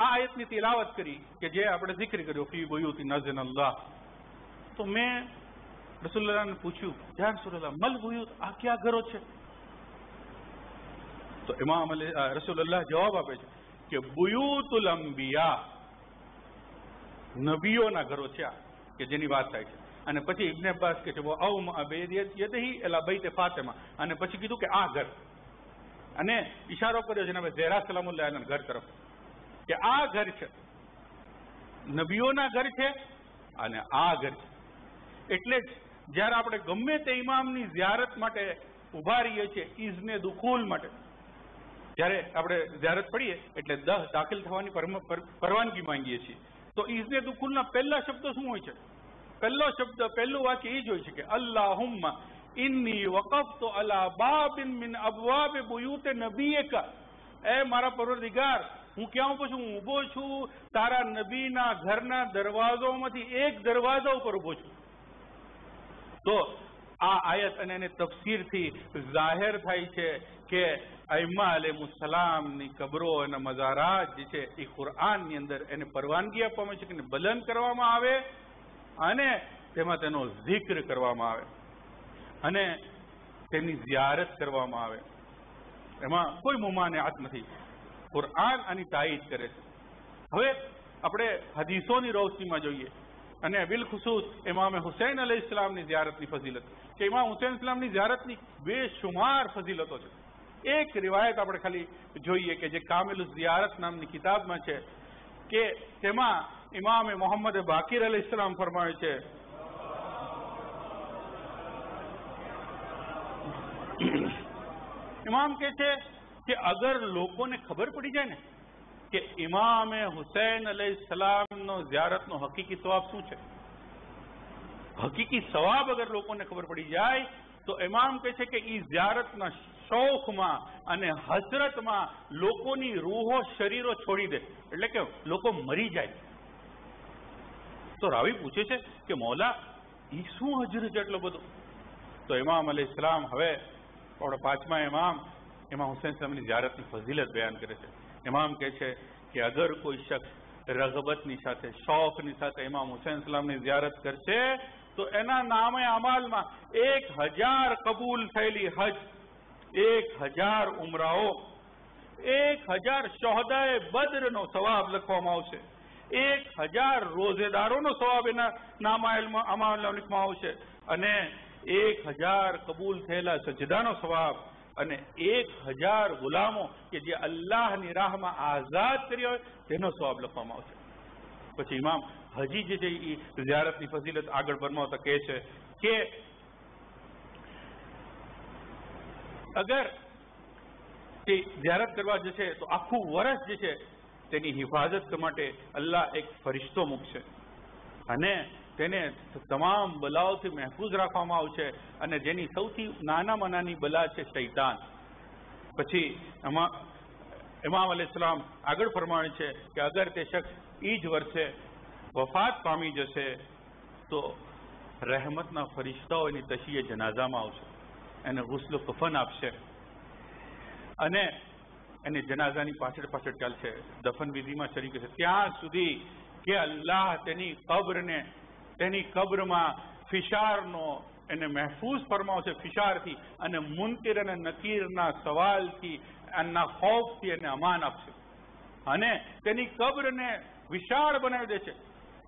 આ આયતની તિલાવત કરી કે જે આપણે જિક્ર કર્યો, ફી બુયુતિ નઝન અલ્લાહ. તો મેં રસુલ્લાહને પૂછ્યું, યા રસુલ્લાહ મલ બુયુત? આ ક્યાં ઘરો છે? તો ઇમામ અલી રસુલ્લાહ જવાબ આપે છે કે બુયુતુલ અંબિયા નબીઓના ઘરો છે આ, કે જેની વાત થાય છે. અને પછી ઇબ્ન અબ્બાસ કે છે અવમ યદહી એલા બૈત ફાતેમા. અને પછી કીધું કે આ ઘર. અને ઈશારો કર્યો છે ઝેરા સલામુલ્લાહ ઘર તરફ. કે આ ઘર છે. નબીઓના ઘર છે અને આ ઘર છે. એટલે જ જ્યારે આપણે ગમે તે ઇમામની ઝિયારત માટે ઊભા રહીએ છીએ ઈઝને દુખુલ માટે, જ્યારે આપણે ઝિયારત પડીએ, એટલે દહ દાખલ થવાની પરવાનગી માંગીએ છીએ. તો ઈઝને દુખુલના પહેલા શબ્દ શું હોય છે? પહેલો શબ્દ, પહેલું વાક્ય એ જ હોય છે કે, અલ્લાહુમ્મા ઇન્ની વકફ તો અલા બાબિન મિન અબવાબ બુયુતે નબીયકા. એ મારા પરવરદિગાર હું ક્યાં ઊભો છું હું ઊભો છું, તારા નબીના ઘરના દરવાજોમાંથી એક દરવાજા ઉપર ઊભો છું. તો આ આયત અને એની તફસીરથી જાહેર થાય છે કે અઈમા અલેમુસલામની કબરો અને મઝારાત જે છે એ કુરઆનની અંદર એને પરવાનગી આપવામાં છે કે બલન કરવામાં આવે અને તેમાં તેનો જિક્ર કરવામાં આવે અને તેની ઝિયારત કરવામાં આવે. એમાં કોઈ મુમાનિયાત નથી. કુરઆન આની તાયીદ કરે છે હવે આપણે હદીસોની રોશનીમાં જોઈએ અને બિલખુસૂસ ઇમામે હુસૈન અલૈહિ ઇસ્લામની ઝિયારતની ફઝીલત કે ઇમામ હુસૈન ઇસ્લામની ઝિયારતની બેશુમાર ફઝીલતો છે એક રિવાયત આપણે ખાલી જોઈએ કે જે કામિલ ઝિયારત નામની કિતાબમાં છે કે તેમાં ઇમામે મોહમ્મદ બાકીર અલી ઇસ્લામ ફરમાવે છે ઇમામ કે છે કે અગર લોકોને ખબર પડી જાય ને કે ઇમામે હુસૈન અલૈહિ સલામનો ઝિયારતનો હકીકી સવાબ શું છે? હકીકી સવાબ અગર લોકોને ખબર પડી જાય, તો ઇમામ કહે છે કે એ ઝિયારતના શોખમાં અને હસરતમાં લોકોની રૂહો શરીરો છોડી દે. એટલે કે લોકો મરી જાય. તો રાવી પૂછે છે કે મૌલા એ શું હજર છે એટલો બધો? તો ઇમામ અલી ઇસ્લામ હવે આપણા પાંચમા ઇમામ ઇમામ હુસૈન સાહેબની જ્યારતની ફઝીલત બયાન કરે છે. ઇમામ કહે છે કે અગર કોઈ શખ્સ રગબતની સાથે, શોખની સાથે ઇમામ હુસૈન સલામની જ્યારત કરશે, તો એના નામે અમાલમાં એક હજાર કબૂલ થયેલી હજ, એક હજાર ઉમરાઓ, એક હજાર શોહદાએ બદ્રનો સવાબ લખવામાં આવશે, એક હજાર રોઝેદારોનો સવાબ એના નામાયલમાં અમાલમાં લખવામાં આવશે અને એક હજાર કબૂલ થયેલા સજદાનો સવાબ અને એક હજાર ગુલામો કે જે અલ્લાહની રાહમાં આઝાદ કર્યા હોય, તેનો સ્વાબ લખવામાં આવશે. પછી ઇમામ હજી જે છે એ આગળ ફરમાવતા કહે છે કે, અગર તે ઝિયારત કરવા જશે તો આખું વર્ષ જે છે તેની હિફાજત માટે અલ્લાહ એક ફરિશ્તો મૂકશે. અને તેને તમામ બલાઓથી મહેફૂઝ રાખવામાં આવશે અને જેની સૌથી નાનામાં નાની બલા છે શૈતાન. પછી એમાં, ઇમામ અલી આગળ ફરમાવે છે કે અગર તે શખ્સ ઈ જ વર્ષે વફાત પામી જશે, તો રહેમતના ફરિશ્તાઓ એની તશીએ જનાઝામાં આવશે. એને ગુસ્લો કફન આપશે. અને એની જનાઝાની પાછળ પાછળ ચાલશે. દફન વિધિમાં શરીક છે. ત્યાં સુધી કે અલ્લાહ તેની કબ્રને તેની કબ્રમાં ફિશારનો એને મહેફૂઝ ફરમાવશે ફિશારથી, અને મુનકિર અને નકીરના સવાલથી એના ખોફથી એને અમાન આપશે. અને તેની કબ્રને વિશાળ બનાવી દેશે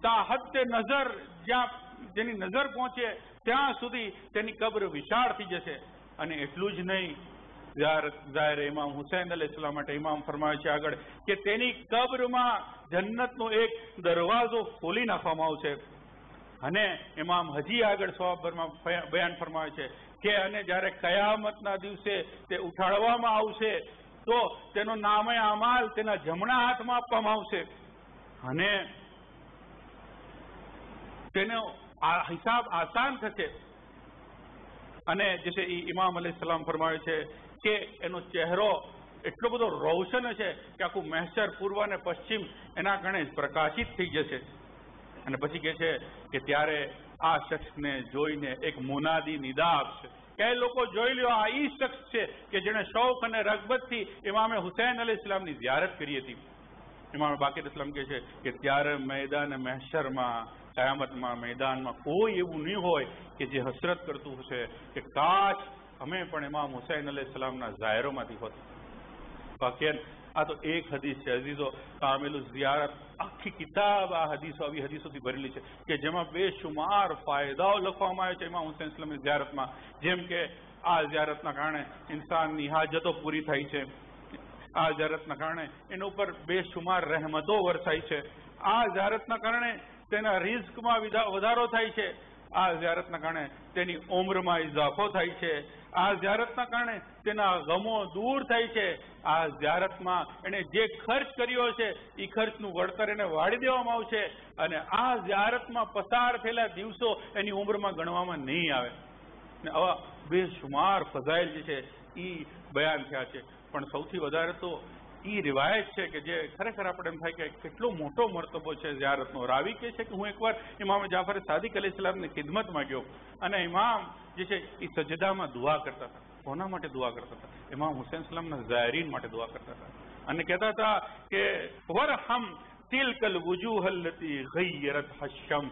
તાહતે નજર જ્યાં જેની નજર પહોંચે, ત્યાં સુધી તેની કબ્ર વિશાળ થઈ જશે. અને એટલું જ નહીં જાહેર ઇમામ હુસૈન અલ ઇસ્લામ માટે ઇમામ ફરમાવે છે આગળ કે તેની કબ્રમાં જન્નતનો એક દરવાજો ખોલી નાખવામાં આવશે. અને ઇમામ હજી આગળ સવાબરમાં બયાન ફરમાવે છે કે અને જ્યારે કયામતના દિવસે તે ઉઠાડવામાં આવશે, તો તેનો નામે અમાલ તેના જમણા હાથમાં આપવામાં આવશે. અને તેનો હિસાબ આસાન થશે. અને જે છે એ ઇમામ અલી સલામ ફરમાવે છે કે એનો ચહેરો એટલો બધો રોશન હશે કે આખું મહેસર પૂર્વ અને પશ્ચિમ એના કારણે પ્રકાશિત થઈ જશે. અને પછી કહે છે કે ત્યારે આ શખ્સને જોઈને એક મુનાદી નિદા આપશે કે લોકો જોઈ લ્યો, આ ઈ શખ્સ છે કે જેણે શોખ અને રગબતથી ઇમામે હુસૈન અલી ઇસ્લામની ઝિયારત કરી હતી. ઇમામ બાકીર ઇસ્લામ કહે છે કે ત્યારે મેદાન મહેશરમાં, કયામતમાં મેદાનમાં કોઈ એવું નહીં હોય કે જે હસરત કરતું હશે કે કાચ અમે પણ ઇમામ હુસૈન અલી ઇસ્લામના ઝાયરોમાંથી હોત. બાકી આ તો એક હદીસ છે. હદીસો કામેલું ઝિયારત. આખી કિતાબ આ હદીસો, આવી હદીસોથી ભરેલી છે કે જેમાં બેશુમાર ફાયદાઓ લખવામાં આવે છે. એમાં હુસેન ઇસ્લામની ઝિયારતમાં. જેમ કે આ ઝિયારતના કારણે ઇન્સાનની હાજતો પૂરી થાય છે. આ ઝારતના કારણે એના ઉપર બેશુમાર રહેમતો વરસાય છે. આ ઝારતના કારણે તેના રિસ્કમાં વધારો થાય છે. આ ઝિયારતના કારણે તેની ઉંમરમાં ઇજાફો થાય છે. આ ઝિયારતના કારણે તેના ગમો દૂર થાય છે. આ ઝિયારતમાં એને જે ખર્ચ કર્યો છે એ ખર્ચનું વળતર એને વાળી દેવામાં આવશે અને આ ઝિયારતમાં પસાર થયેલા દિવસો એની ઉંમરમાં ગણવામાં નહીં આવે. ને આવા બેશુમાર ફઝાઇલ જે છે એ બયાન થયા છે. પણ સૌથી વધારે તો એ રિવાયત છે કે જે ખરેખર આપણે એમ થાય કે કેટલો મોટો મરતબો છે ઝિયારતનો. રાવી કહે છે કે હું એકવાર ઇમામ જાફર સાદિક અલી ઇસ્લામની ખિદમતમાં ગયો અને ઇમામ જે છે એ સજદામાં દુઆ કરતા હતા. કોના માટે દુઆ કરતા હતા? ઇમામ હુસેન ઇસ્લામના ઝાયરીન માટે દુઆ કરતા હતા. અને કહેતા હતા કે, વરહમ તિલકલ વુજૂહ ગયરત હશમ.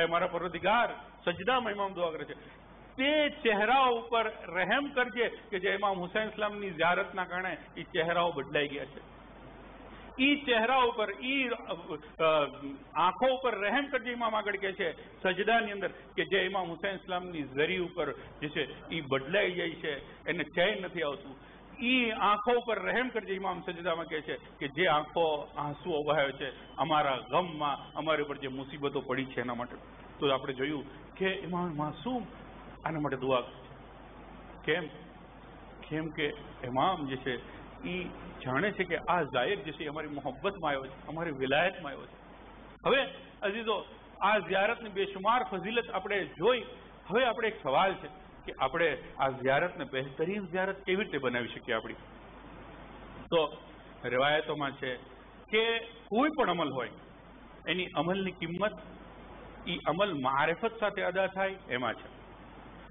એ મારા પરવદિગાર સજદામાં ઇમામ દુઆ કરે છે. તે ચહેરાઓ ઉપર રહેમ કરજે કે જે ઇમામ હુસૈન ઇસ્લામની ઝારતના કારણે એ ચહેરાઓ બદલાઈ ગયા છે. ઈ ચહેરા ઉપર, ઈ આંખો ઉપર રહેમ કરજે ઇમામ આગળ કે છે, સજદાની અંદર કે જે ઇમામ હુસૈન ઇસ્લામની ઝરી ઉપર જે છે એ બદલાઈ જાય છે, એને ચેન નથી આવતું. ઈ આંખો ઉપર રહેમ કરજે ઇમામ સજદામાં કહે છે કે જે આંખો, આંસુઓ વહાવે છે, અમારા ગમમાં અમારી ઉપર જે મુસીબતો પડી છે એના માટે. તો આપણે જોયું કે ઇમામ માસૂમ આના માટે દુઆ કેમ? કેમ કે ઇમામ જે છે એ જાણે છે કે આ ઝાયર જે છે અમારી મોહબ્બતમાં આવ્યો છે, અમારી વિલાયતમાં આવ્યો છે. હવે અજીજો આ ઝિયારતની બેશુમાર ફઝીલત આપણે જોઈ, હવે આપણે એક સવાલ છે કે આપણે આ ઝિયારતને બહેતરીન ઝિયારત કેવી રીતે બનાવી શકીએ આપણી? તો, રિવાયતોમાં છે કે કોઈ પણ અમલ હોય, એની અમલની કિંમત એ અમલ મારેફત સાથે અદા થાય, એમાં છે.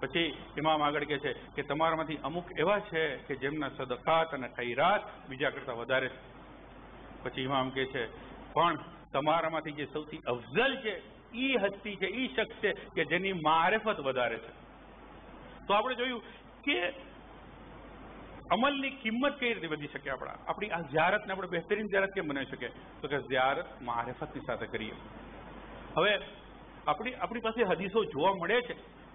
પછી ઇમામ આગળ કહે છે કે તમારામાંથી અમુક એવા છે કે જેમના સદકાત અને ખૈરાત બીજા કરતા વધારે છે. પછી ઇમામ કહે છે, પણ તમારામાંથી જે સૌથી અફઝલ છે, ઈ હસ્તી છે, ઈ શખ્સ છે કે જેની મારેફત વધારે છે. તો આપણે જોયું કે અમલની કિંમત કઈ રીતે વધી શકે આપણા? આપણી આ ઝિયારતને આપણે બહેતરીન ઝિયારત કેમ બનાવી શકીએ? તો કે ઝિયારત મારેફતની સાથે કરીએ. હવે આપણી આપણી પાસે હદીસો જોવા મળે છે.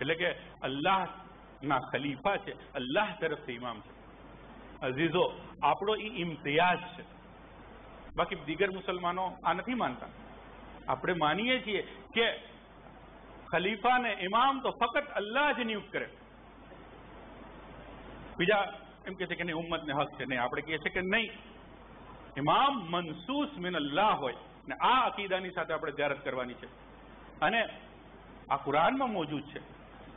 એટલે કે અલ્લાહના ખલીફા છે, અલ્લાહ તરફથી ઇમામ છે. અઝીઝો, આપણો એ ઇમ્તિયાઝ છે. બાકી દીગર મુસલમાનો આ નથી માનતા. આપણે માનીએ છીએ કે ખલીફા ને ઇમામ તો ફક્ત અલ્લાહ જ નિયુક્ત કરે. બીજા એમ કે છે કે નહીં, ઉમ્મતને હક છે. નહીં, આપણે કહીએ છીએ કે નહીં. ઇમામ મનસૂસ મિન અલ્લાહ હોય ને આ અકીદાની સાથે આપણે જ્યારત કરવાની છે. અને આ કુરાનમાં મોજૂદ છે.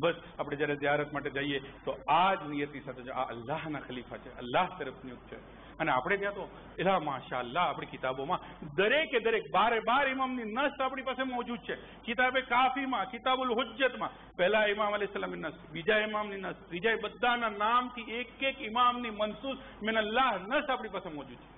બસ આપણે જયારે જ્યારત માટે જઈએ તો આ જ નિયતિ સાથે જો આ અલ્લાહના ખલીફા છે અલ્લાહ તરફ નિયુક્ત છે અને આપણે ત્યાં તો એલા માશા અલ્લાહ આપણી કિતાબોમાં દરેકે દરેક બારે બાર ઇમામની નસ આપણી પાસે મોજૂદ છે કિતાબે કાફીમાં કિતાબુલ હુજ્જતમાં પહેલા ઇમામ અલી સલામની નસ બીજા ઇમામની નસ ત્રીજા બધાના નામથી એક એક ઇમામની મનસૂસ મેન અલ્લાહ નસ આપણી પાસે મોજૂદ છે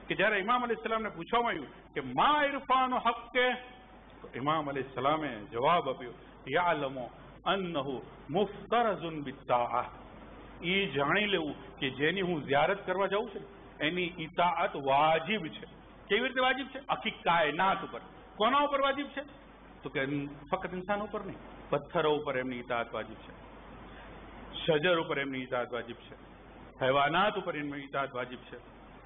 કે જ્યારે ઇમામ અલી સલામને પૂછવામાં આવ્યું કે મા ઇરફાનો હક કે તો ઇમામ અલી સલામે જવાબ આપ્યો યાલમો અન્નહુ મુફતરઝુન બિત્તાઆ એ જાણી લેવું કે જેની હું ઝિયારત કરવા જાઉં છું એની ઇતાઅત વાજિબ છે કેવી રીતે વાજિબ છે આખી કાયનાત ઉપર કોના ઉપર વાજિબ છે તો કે ફક્ત ઇન્સાન ઉપર નહીં પથ્થરો ઉપર એમની ઇતાઅત વાજિબ છે શજર ઉપર એમની ઇતાઅત વાજિબ છે હૈવાનાત ઉપર એમની ઇતાઅત વાજિબ છે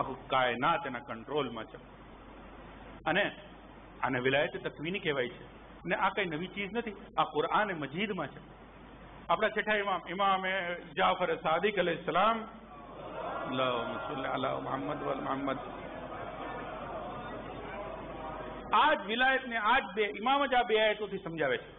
આખું કાયનાત એના કંટ્રોલમાં છે અને આને વિલાયત તકવીની કહેવાય છે ને આ કઈ નવી ચીજ નથી આ કુરઆન મજીદમાં છે આપણા છઠ્ઠા ઇમામ ઇમામ જાફર સાદિક અલૈહિસ સલામ મોહમ્મદ મોહમ્મદ આ જ વિલાયત ને આ જ બે ઇમામ જ આ બે આયતોથી સમજાવે છે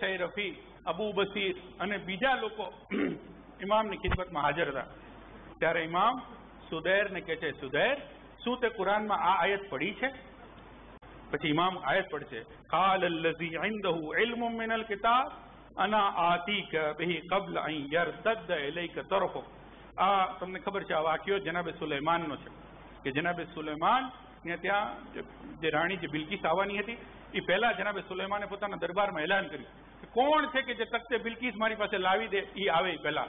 સૈરફી અબુ બસીર અને બીજા લોકો ઇમામની ખિદમતમાં હાજર હતા ત્યારે ઇમામ સુદૈરને કહે છે, સુદૈર, શું તે કુરાનમાં આ આયત પડી છે? પછી ઇમામ આયત પડશે કાલ અલ્લઝી ઇન્દહુ ઇલ્મુ મિનલ કિતાબ, અના આતીક બિહી કબલ અન યરદદ ઇલૈક તરફો. આ તમને ખબર છે, આ વાક્યો જનાબે સુલેમાનનો છે, કે જનાબે સુલેમાન ને ત્યાં જે રાણી જે બિલકિસ આવવાની હતી, એ પહેલા જનાબે સુલેમાને પોતાના દરબારમાં એલાન કર્યું કોણ છે કે જે તખ્તે બિલકિસ મારી પાસે લાવી દે એ આવે પહેલા.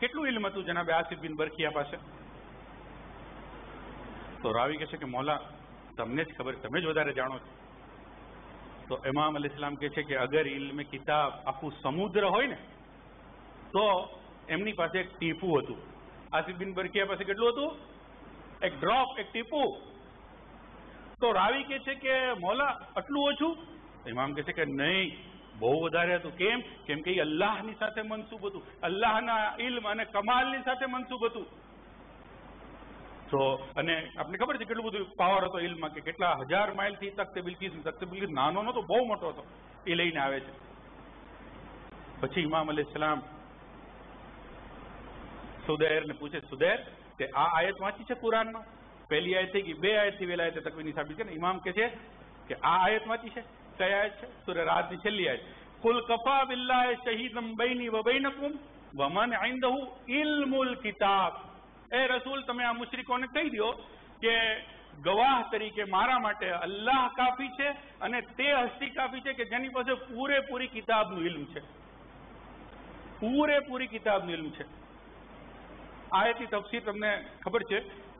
કેટલું ઇલ્મ હતું જનાબે આસિફ બિન બરખિયા પાસે? તો રાવી કહે છે કે, મોલા, તમને જ ખબર, તમે જ વધારે જાણો છો. તો ઇમામ અલી ઇસ્લામ કહે છે કે, અગર ઇલ્મ કિતાબ આખું સમુદ્ર હોય ને, તો એમની પાસે એક ટીપું હતું. આસિફ બિન બરખિયા પાસે કેટલું હતું? એક ડ્રોપ, એક ટીપું. તો રાવી કે છે કે, મોલા, આટલું ઓછું? ઇમામ કે છે કે, નહીં. બહુ વધારે હતું. કેમ? કેમ કે અલ્લાહની સાથે મનસૂબ હતું. અલ્લાહના ઇલ્મ અને કમાલની સાથે મનસૂબ હતું. તો અને આપણે ખબર છે કેટલું બધું પાવર હતો ઇલ્મમાં કે કેટલા હજાર માઇલથી તખ્તે બિલકીસ તખ્તે બિલકીસ નાનો નતો બહુ મોટો હતો. એ લઈને આવે છે. પછી ઇમામ અલી સલામ સુદેર ને પૂછે, સુદેર, તે આ આયત વાંચી છે કુરાનમાં? પહેલી આયત થઈ ગઈ, બે આયતથી વેલા આયત તકવીની સાબિત છે ને ઇમામ કે છે કે આ આયત વાંચી છે? આયત છે સુરરાત છેલ્લી આયત કુલ કફા બિલ્લાહ શહીદમ બૈની વ બૈનકુમ વમન મન ઇન્દહુ ઇલ્મુલ કિતાબ. એ રસૂલ, તમે આ મુશરિકોને કહી દો કે ગવાહ તરીકે મારા માટે અલ્લાહ કાફી છે અને તે હસ્તી કાફી છે કે જેની પાસે પૂરેપૂરી કિતાબનું ઇલ્મ છે. પૂરેપૂરી કિતાબનું ઇલ્મ છે. આયતી તફસીર તમને ખબર છે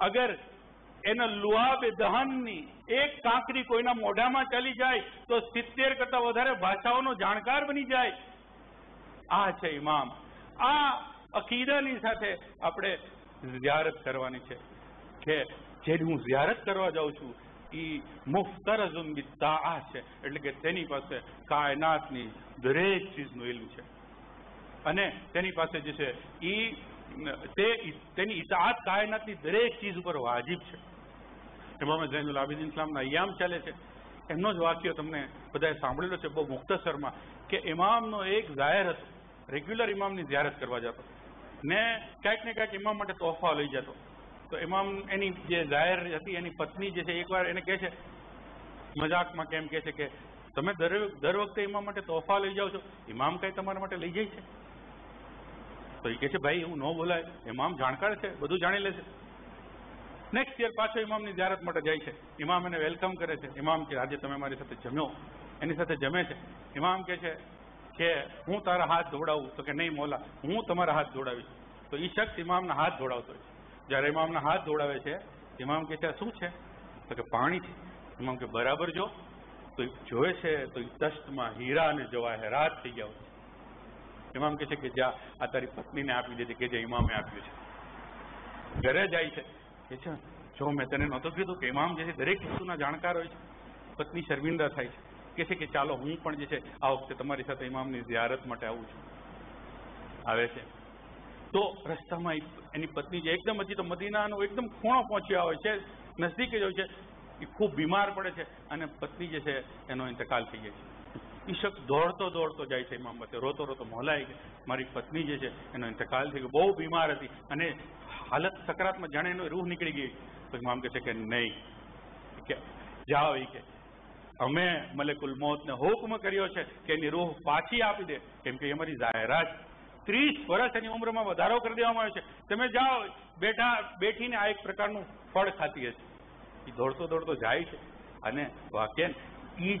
અગર એના લુઆબ દહનની એક કાંકરી કોઈના મોઢામાં ચાલી જાય, તો સિત્તેર કરતા વધારે ભાષાઓનો જાણકાર બની જાય. આ છે ઇમામ આ અકીદાની સાથે આપણે ઝિયારત કરવાની છે કે જેની હું ઝિયારત કરવા જાઉં છું એ મુફતરઝુન બિત્તાઆ છે. એટલે કે તેની પાસે કાયનાતની દરેક ચીજનું ઇલ્મ છે. અને તેની પાસે જે છે, ઈ તેની ઇતાઆત કાયનાતની દરેક ચીજ ઉપર વાજિબ છે. ઇમામ જૈનુલ આબિદીન ઇસ્લામના અયામ ચાલે છે. એમનો જ વાક્ય તમને બધાએ સાંભળેલો છે, બહુ મુક્તસરમાં, કે ઇમામનો એક જાહેર હતો, રેગ્યુલર ઇમામની ઝિયારત કરવા જતો. ને ક્યાંક ને ક્યાંક ઇમામ માટે તોહફા લઈ જતો. તો ઇમામ એની જે જાહેર હતી, એની પત્ની જે છે, એકવાર એને કહે છે, મજાકમાં કેમ કહે છે કે, તમે દર દર વખતે ઇમામ માટે તોહફા લઈ જાઓ છો, ઇમામ કઈ તમારા માટે લઈ જાય છે? તો એ કહે છે, ભાઈ, એવું ન બોલાય. ઇમામ જાણકાર છે, બધું જાણી લે છે. નેક્સ્ટ યર પાછો ઇમામની ઝિયારત માટે જાય છે. ઇમામ એને વેલકમ કરે છે. ઇમામ કે, આજે તમે મારી સાથે જમ્યો. એની સાથે જમે છે. ઇમામ કે છે કે, હું તારા હાથ ધોડાવું તો કે, નહીં મોલા, હું તમારા હાથ ધોડાવીશ તો એ શખ્સ ઇમામના હાથ ધોડાવતો હોય જ્યારે ઇમામના હાથ ધોડાવે છે ઇમામ કે છે શું છે? તો કે, પાણી છે. ઇમામ કે બરાબર જો. તો જોવે છે, તો એ તસ્તમાં હીરા અને જવાહેરાત થઈ ગયા હોય ઇમામ કે છે કે જા આ તારી પત્નીને આપી દીધી કે જે ઇમામે આપ્યું છે. ઘરે જાય છે. કે છે, જો મેં તને નહોતું કીધું કે ઇમામ જે છે દરેક વસ્તુના જાણકાર હોય છે. પત્ની શર્મિંદા થાય છે. કે છે કે ચાલો હું પણ જે છે આ વખતે તમારી સાથે ઇમામની ઝિયારત માટે આવું છું. આવે છે. તો રસ્તામાં એની પત્ની જે એકદમ હજી તો મદીનાનો એકદમ ખૂણો પહોંચ્યા હોય છે, નજદીક જ હોય છે એ ખૂબ બીમાર પડે છે અને પત્ની જે છે એનો ઇંતકાલ થઈ જાય છે. શખ્સ દોડતો દોડતો જાય છે ઇમામ રોતો રોતો મોલાય કે મારી પત્ની જે છે એનો ઇંતકાલ થઈ ગયો. બહુ બીમાર હતી અને હાલત સકારાત્મક જાણે એનો રૂહ નીકળી ગઈ. તો ઇમામ કહે છે કે નહીં. કે જાઓ એ કે. અમે મલેકુલ મોતને હુકમ કર્યો છે કે એની રૂહ પાછી આપી દે. કેમ કે એ અમારી જાહેરાત. ત્રીસ વર્ષ એની ઉંમરમાં વધારો કરી દેવામાં આવ્યો છે. તમે જાઓ. બેઠા, બેઠીને આ એક પ્રકારનું ફળ ખાતી હશે. એ દોડતો દોડતો જાય છે. અને વાક્ય એ જ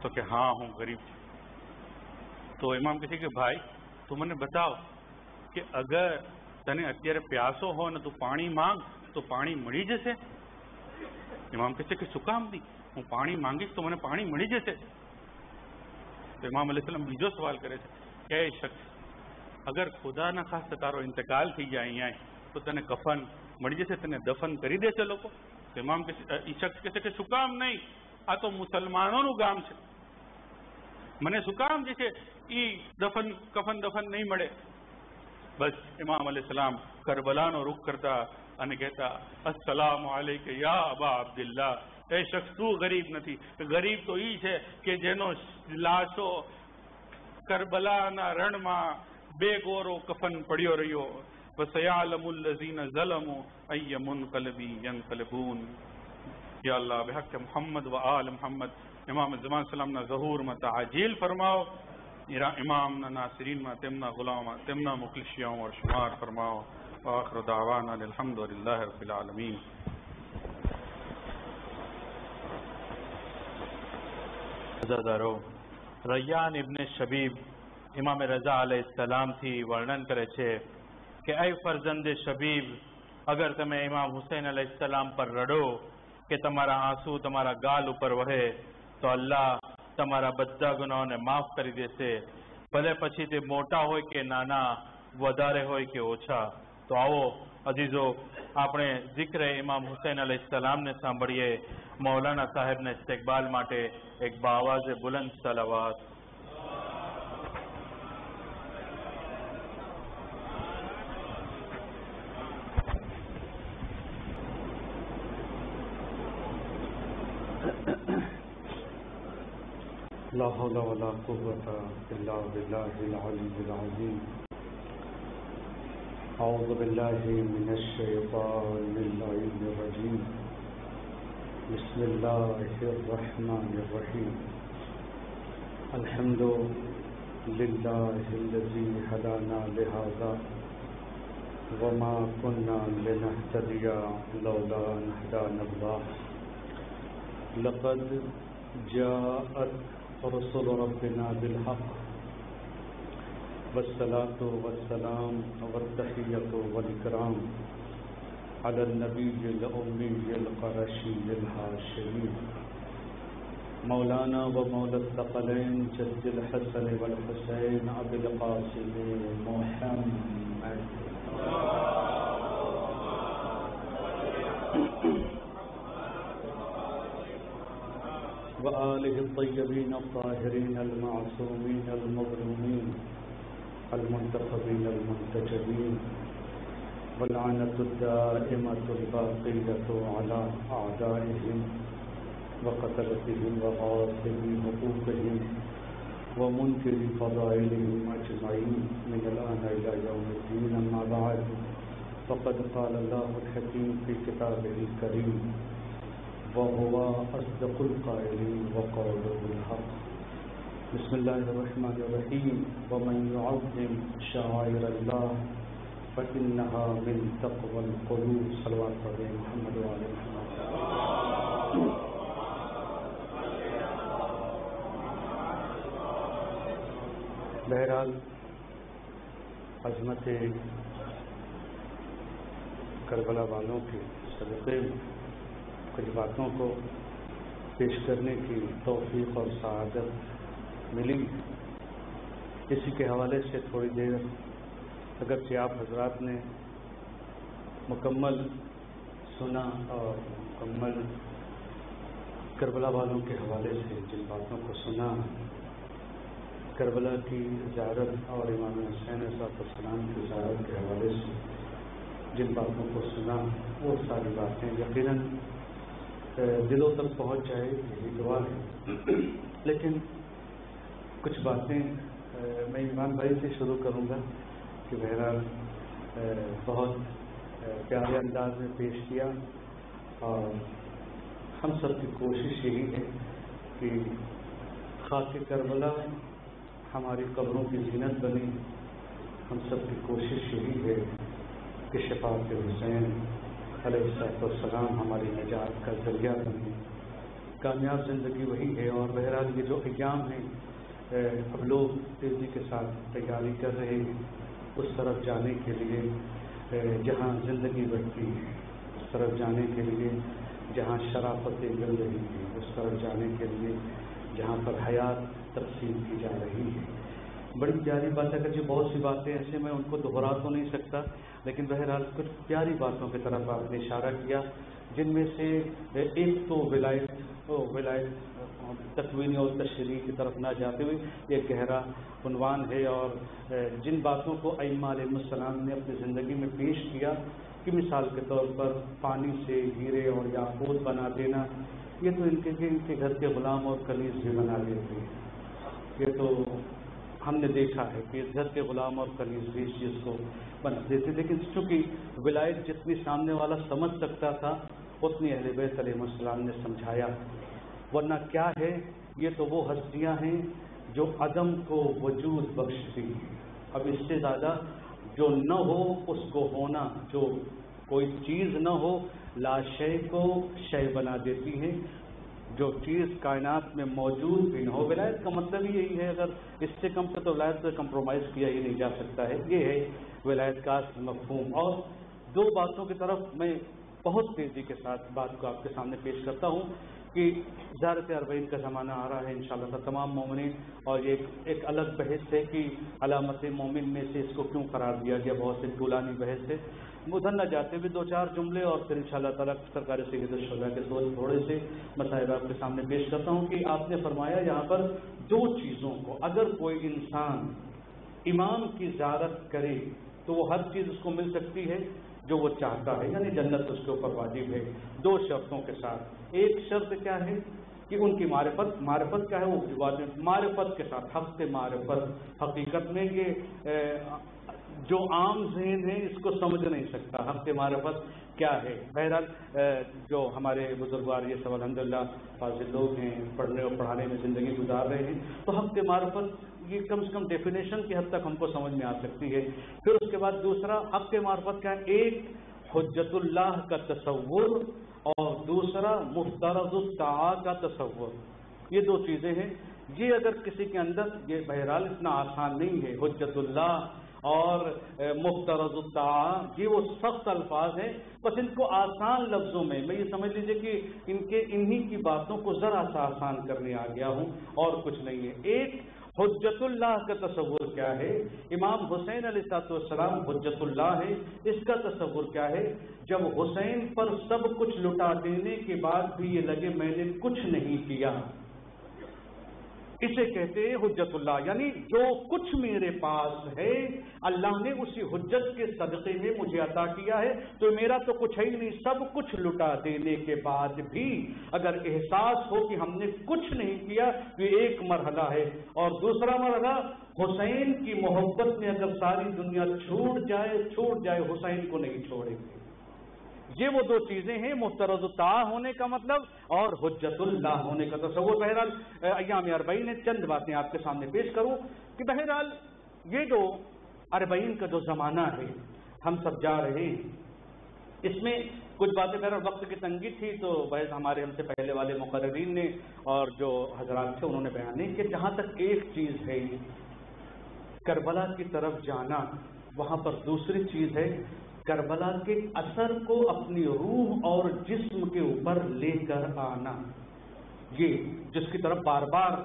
તો કે હા હું ગરીબ છું તો ઇમામ કહે છે કે ભાઈ તું મને બતાવ કે અગર તને અત્યારે પ્યાસો હો ને તું પાણી માંગ તો પાણી મળી જશે ઇમામ કહે છે કે શું કામ નહીં હું પાણી માંગીશ તો મને પાણી મળી જશે તો ઇમામ અલી સલામ બીજો સવાલ કરે છે કે એ શખ્સ અગર ખુદાના ખાસ તારો ઇંતકાલ થઈ જાય અહીંયા તો તને કફન મળી જશે તને દફન કરી દેશે લોકો તો ઇમામ કે એ શખ્સ કહે છે કે શું કામ નહીં આ તો મુસલમાનોનું ગામ છે. મને શું કામ જે છે એ દફન, કફન દફન નહીં મળે. બસ, ઇમામ અલી સલામ કરબલાનો રૂખ કરતા અને કહેતા અસલામ આલેક યા અબા અબ્દુલ્લા એ શખ્સ તું ગરીબ નથી. ગરીબ તો એ છે કે જેનો લાશો કરબલાના રણમાં બે ગોરો કફન પડ્યો રહ્યો. વસયાલમુલ્લઝીન ઝલમુ અય્ય મુનકલબી યંકલબૂન. یا اللہ بحق محمد و آل محمد امام زمان سلام نا ظہور ما تعجیل فرماؤ امام نا ناصرین ما تمنا غلام تمنا مخلصیوں اور شمار فرماؤ وآخر دعوانا الحمد للہ رب العالمین અજાદારો રૈયાન ઇબ્ને શબીબ ઇમામ રઝા અલૈહિ સલામથી વર્ણન કરે છે કે એ ફરજંદે શબીબ અગર તમે ઇમામ હુસૈન અલૈહિ સલામ પર રડો કે તમારા આંસુ તમારા ગાલ ઉપર વહે તો અલ્લાહ તમારા બધા ગુનાહોને માફ કરી દેશે ભલે પછી તે મોટા હોય કે નાના વધારે હોય કે ઓછા તો આવો અજીઝો આપણે zikr ઇમામ હુસૈન અલૈહિ સલામને સાંભળીએ મૌલાના સાહેબને ઇસ્તેકબાલ માટે એક બાવાઝે બુલંદ સલાવાત لا حول ولا قوة إلا بالله العلي العظيم. أعوذ بالله من الشيطان اللعين الرجيم. بسم الله الرحمن الرحيم. الحمد لله الذي هدانا لهذا وما كنا لنهتدي لولا أن هدانا الله. لقد جاءت رسل ربنا بالحق. والصلاة والسلام والتحية والإكرام على النبي الأمي القرشي الهاشمي مولانا ومولى الثقلين جد الحسن والحسين أبي القاسم محمد. وآله الطيبين الطاهرين المعصومين المظلومين المنتخبين المنتجبين والعنة الدائمة الباقية على أعدائهم وقتلتهم وغاصبي حقوقهم ومنكر فضائلهم أجمعين من الآن إلى يوم الدين. أما بعد، فقد قال الله الحكيم في كتابه الكريم وهو أصدق القائلين وقوله الحق بسم الله الرحمن الرحيم. ومن يعظم شعائر الله فإنها من تقوى القلوب. صلوات عليه محمد وعلى محمد بہرحال عظمت کربلا والوں کے صدقے میں کچھ باتوں کو پیش کرنے کی توفیق اور سعادت ملی۔ اسی کے حوالے سے تھوڑی دیر اگرچہ آپ حضرات نے مکمل سنا اور مکمل کربلا والوں کے حوالے سے جن باتوں کو سنا، کربلا کی زیارت اور امام حسین صاحب السلام کی زیارت کے حوالے سے جن باتوں کو سنا، وہ ساری باتیں یقیناً دلوں تک پہنچ جائے یہی دعا ہے۔ لیکن کچھ باتیں میں ایمان بھائی سے شروع کروں گا کہ بہرحال بہت پیارے انداز میں پیش کیا۔ اور ہم سب کی کوشش یہی ہے کہ خاص کربلا ہماری قبروں کی زینت بنی۔ ہم سب کی کوشش یہی ہے کہ شفاف حسین علیہ السلام ہماری نجات کا ذریعہ بنے کامیاب زندگی وہی ہے اور بہرحال یہ جو ایام ہیں اب لوگ تیزی کے ساتھ تیاری کر رہے ہیں۔ اس طرف جانے کے لیے جہاں زندگی بڑھتی ہے، اس طرف جانے کے لیے جہاں شرافتیں مل رہی ہیں، اس طرف جانے کے لیے جہاں پر حیات تقسیم کی جا رہی ہے۔ بڑی پیاری بات ہے کہ بہت سی باتیں ایسے میں ان کو دہرا تو نہیں سکتا، لیکن بہرحال کچھ پیاری باتوں کی طرف آپ نے اشارہ کیا، جن میں سے ایک تو ولایت ولایت تکوینی اور تشریح کی طرف نہ جاتے ہوئے ایک گہرا عنوان ہے اور جن باتوں کو ائمہ علیہ السلام نے اپنی زندگی میں پیش کیا، کہ مثال کے طور پر پانی سے ہیرے اور یاقوت بنا دینا، یہ تو ان کے ان کے گھر کے غلام اور کنیز بھی بنا دیتے ہیں۔ یہ تو ہم نے دیکھا ہے کہ گھر کے غلام اور کنیز بھی اس چیز کو بنا دیتے، لیکن چونکہ ولایت جتنی سامنے والا سمجھ سکتا تھا، اتنی اہل بیت علیہ السلام نے سمجھایا۔ ورنہ کیا ہے؟ یہ تو وہ ہستیاں ہیں جو عدم کو وجود بخشتی ہیں۔ اب اس سے زیادہ جو نہ ہو، اس کو ہونا، جو کوئی چیز نہ ہو لاشے کو شے بنا دیتی ہیں جو چیز کائنات میں موجود بھی نہ ہو، ولایت کا مطلب ہی یہی ہے۔ اگر اس سے کم سے تو ولایت سے کمپرومائز کیا ہی نہیں جا سکتا ہے۔ یہ ہے ولایت کا مفہوم۔ اور دو باتوں کی طرف میں بہت تیزی کے ساتھ بات کو آپ کے سامنے پیش کرتا ہوں۔ کہ زیارت عربین کا زمانہ آ رہا ہے، انشاءاللہ تمام مومنین، اور یہ ایک الگ بحث ہے کہ علامت مومن میں سے اس کو کیوں قرار دیا گیا، بہت سے طولانی بحث ہے۔ ادھر نہ جاتے ہوئے دو چار جملے، اور پھر انشاءاللہ تعالیٰ سرکاری سید الشعبہ کے دو تھوڑے سے مسائل آپ کے سامنے پیش کرتا ہوں کہ آپ نے فرمایا یہاں پر دو چیزوں کو، اگر کوئی انسان امام کی زیارت کرے تو وہ ہر چیز اس کو مل سکتی ہے جو وہ چاہتا ہے یعنی جنت اس کے اوپر واجب ہے، دو شرطوں کے ساتھ۔ ایک شرط کیا ہے کہ ان کی معرفت معرفت کیا ہے؟ وہ معرفت کے ساتھ، ہفتے معرفت، حقیقت میں یہ جو عام ذہن ہے، اس کو سمجھ نہیں سکتا۔ ہفتے معرفت کیا ہے؟ بہرحال جو ہمارے بزرگوار یہ سب الحمد للہ فاضل لوگ ہیں، پڑھنے اور پڑھانے میں زندگی گزار رہے ہیں، تو ہفتے معرفت یہ کم سے کم ڈیفینیشن کی حد تک ہم کو سمجھ میں آ سکتی ہے۔ پھر اس کے بعد دوسرا ہفتے معرفت کا ایک، حجت اللہ کا تصور، اور دوسرا، مفترض الطاع کا تصور۔ یہ دو چیزیں ہیں۔ یہ اگر کسی کے اندر، یہ بہرحال اتنا آسان نہیں ہے، حجت اللہ اور مخترز الطاع یہ وہ سخت الفاظ ہیں۔ بس ان کو آسان لفظوں میں میں یہ سمجھ لیجیے کہ ان کے، انہی کی باتوں کو ذرا سا آسان کرنے آ گیا ہوں اور کچھ نہیں ہے۔ ایک حجت اللہ کا تصور کیا ہے؟ امام حسین علیہ سات والسلام حجت اللہ ہے اس کا تصور کیا ہے؟ جب حسین پر سب کچھ لٹا دینے کے بعد بھی یہ لگے میں نے کچھ نہیں کیا۔ اسے کہتے ہیں حجت اللہ یعنی جو کچھ میرے پاس ہے، اللہ نے اسی حجت کے صدقے میں مجھے عطا کیا ہے، تو میرا تو کچھ ہی نہیں، سب کچھ لٹا دینے کے بعد بھی اگر احساس ہو کہ ہم نے کچھ نہیں کیا، تو یہ ایک مرحلہ ہے۔ اور دوسرا مرحلہ، حسین کی محبت میں اگر ساری دنیا چھوٹ جائے چھوٹ جائے، حسین کو نہیں چھوڑے گے۔ یہ وہ دو چیزیں ہیں مفترض الطاع ہونے کا مطلب اور حجت اللہ ہونے کا تصور۔ بہرحال ایام اربعین نے چند باتیں آپ کے سامنے پیش کروں کہ بہرحال یہ جو اربعین کا جو زمانہ ہے، ہم سب جا رہے ہیں۔ اس میں کچھ باتیں بہرحال وقت کی تنگی تھی، تو بحث ہمارے ہم سے پہلے والے مقررین نے اور جو حضرات تھے، انہوں نے بیان نہیں کہ جہاں تک ایک چیز ہے، کربلا کی طرف جانا، وہاں پر دوسری چیز ہے کربلا کے اثر کو اپنی روح اور جسم کے اوپر لے کر آنا۔ یہ جس کی طرف بار بار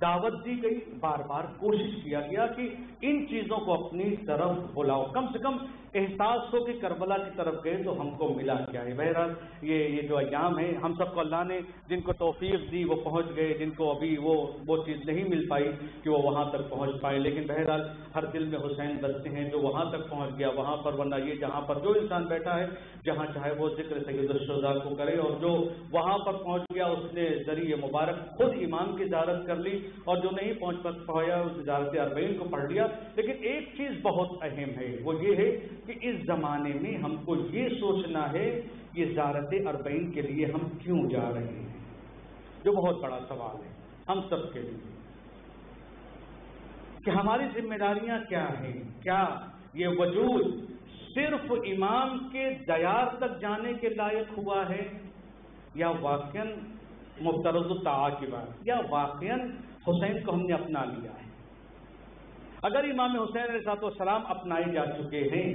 دعوت دی گئی، بار بار کوشش کیا گیا کہ ان چیزوں کو اپنی طرف بلاؤ۔ کم سے کم احساس ہو کہ کربلا کی طرف گئے تو ہم کو ملا کیا ہے۔ بہرحال یہ یہ جو ایام ہیں، ہم سب کو اللہ نے جن کو توفیق دی، وہ پہنچ گئے۔ جن کو ابھی وہ وہ چیز نہیں مل پائی کہ وہ وہاں تک پہنچ پائے لیکن بہرحال ہر دل میں حسین بستے ہیں۔ جو وہاں تک پہنچ گیا، وہاں پر، ورنہ یہ جہاں پر جو انسان بیٹھا ہے، جہاں چاہے وہ ذکر سید الشہداء کو کرے۔ اور جو وہاں پر پہنچ گیا، اس نے ذریعے مبارک خود ایمان کی زیارت کر لی۔ اور جو نہیں پہنچ پایا، اس زیارت اربعین کو پڑھ لیا۔ لیکن ایک چیز بہت اہم ہے، وہ یہ ہے کہ اس زمانے میں ہم کو یہ سوچنا ہے کہ زیارت اربعین کے لیے ہم کیوں جا رہے ہیں؟ جو بہت بڑا سوال ہے، ہم سب کے لیے۔ کہ ہماری ذمہ داریاں کیا ہیں؟ کیا یہ وجود صرف امام کے دیار تک جانے کے لائق ہوا ہے؟ یا واقع مفترض الطاع کی بات یا واقع حسین کو ہم نے اپنا لیا ہے؟ اگر امام حسین علیہ صاحب السلام اپنائے جا چکے ہیں،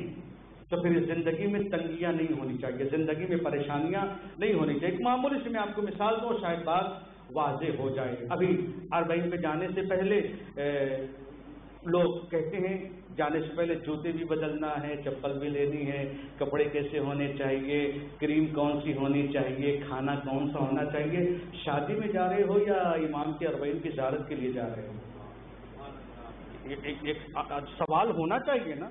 تو پھر زندگی میں تنگیاں نہیں ہونی چاہیے، زندگی میں پریشانیاں نہیں ہونی چاہیے۔ ایک معمولی سے میں آپ کو مثال دوں، شاید بات واضح ہو جائے۔ ابھی اربعین پہ جانے سے پہلے لوگ کہتے ہیں، جانے سے پہلے جوتے بھی بدلنا ہے، چپل بھی لینی ہے، کپڑے کیسے ہونے چاہیے، کریم کون سی ہونی چاہیے، کھانا کون سا ہونا چاہیے۔ شادی میں جا رہے ہو یا امام کے اربعین کی زیارت کے لیے جا رہے ہو؟ ایک سوال ہونا چاہیے نا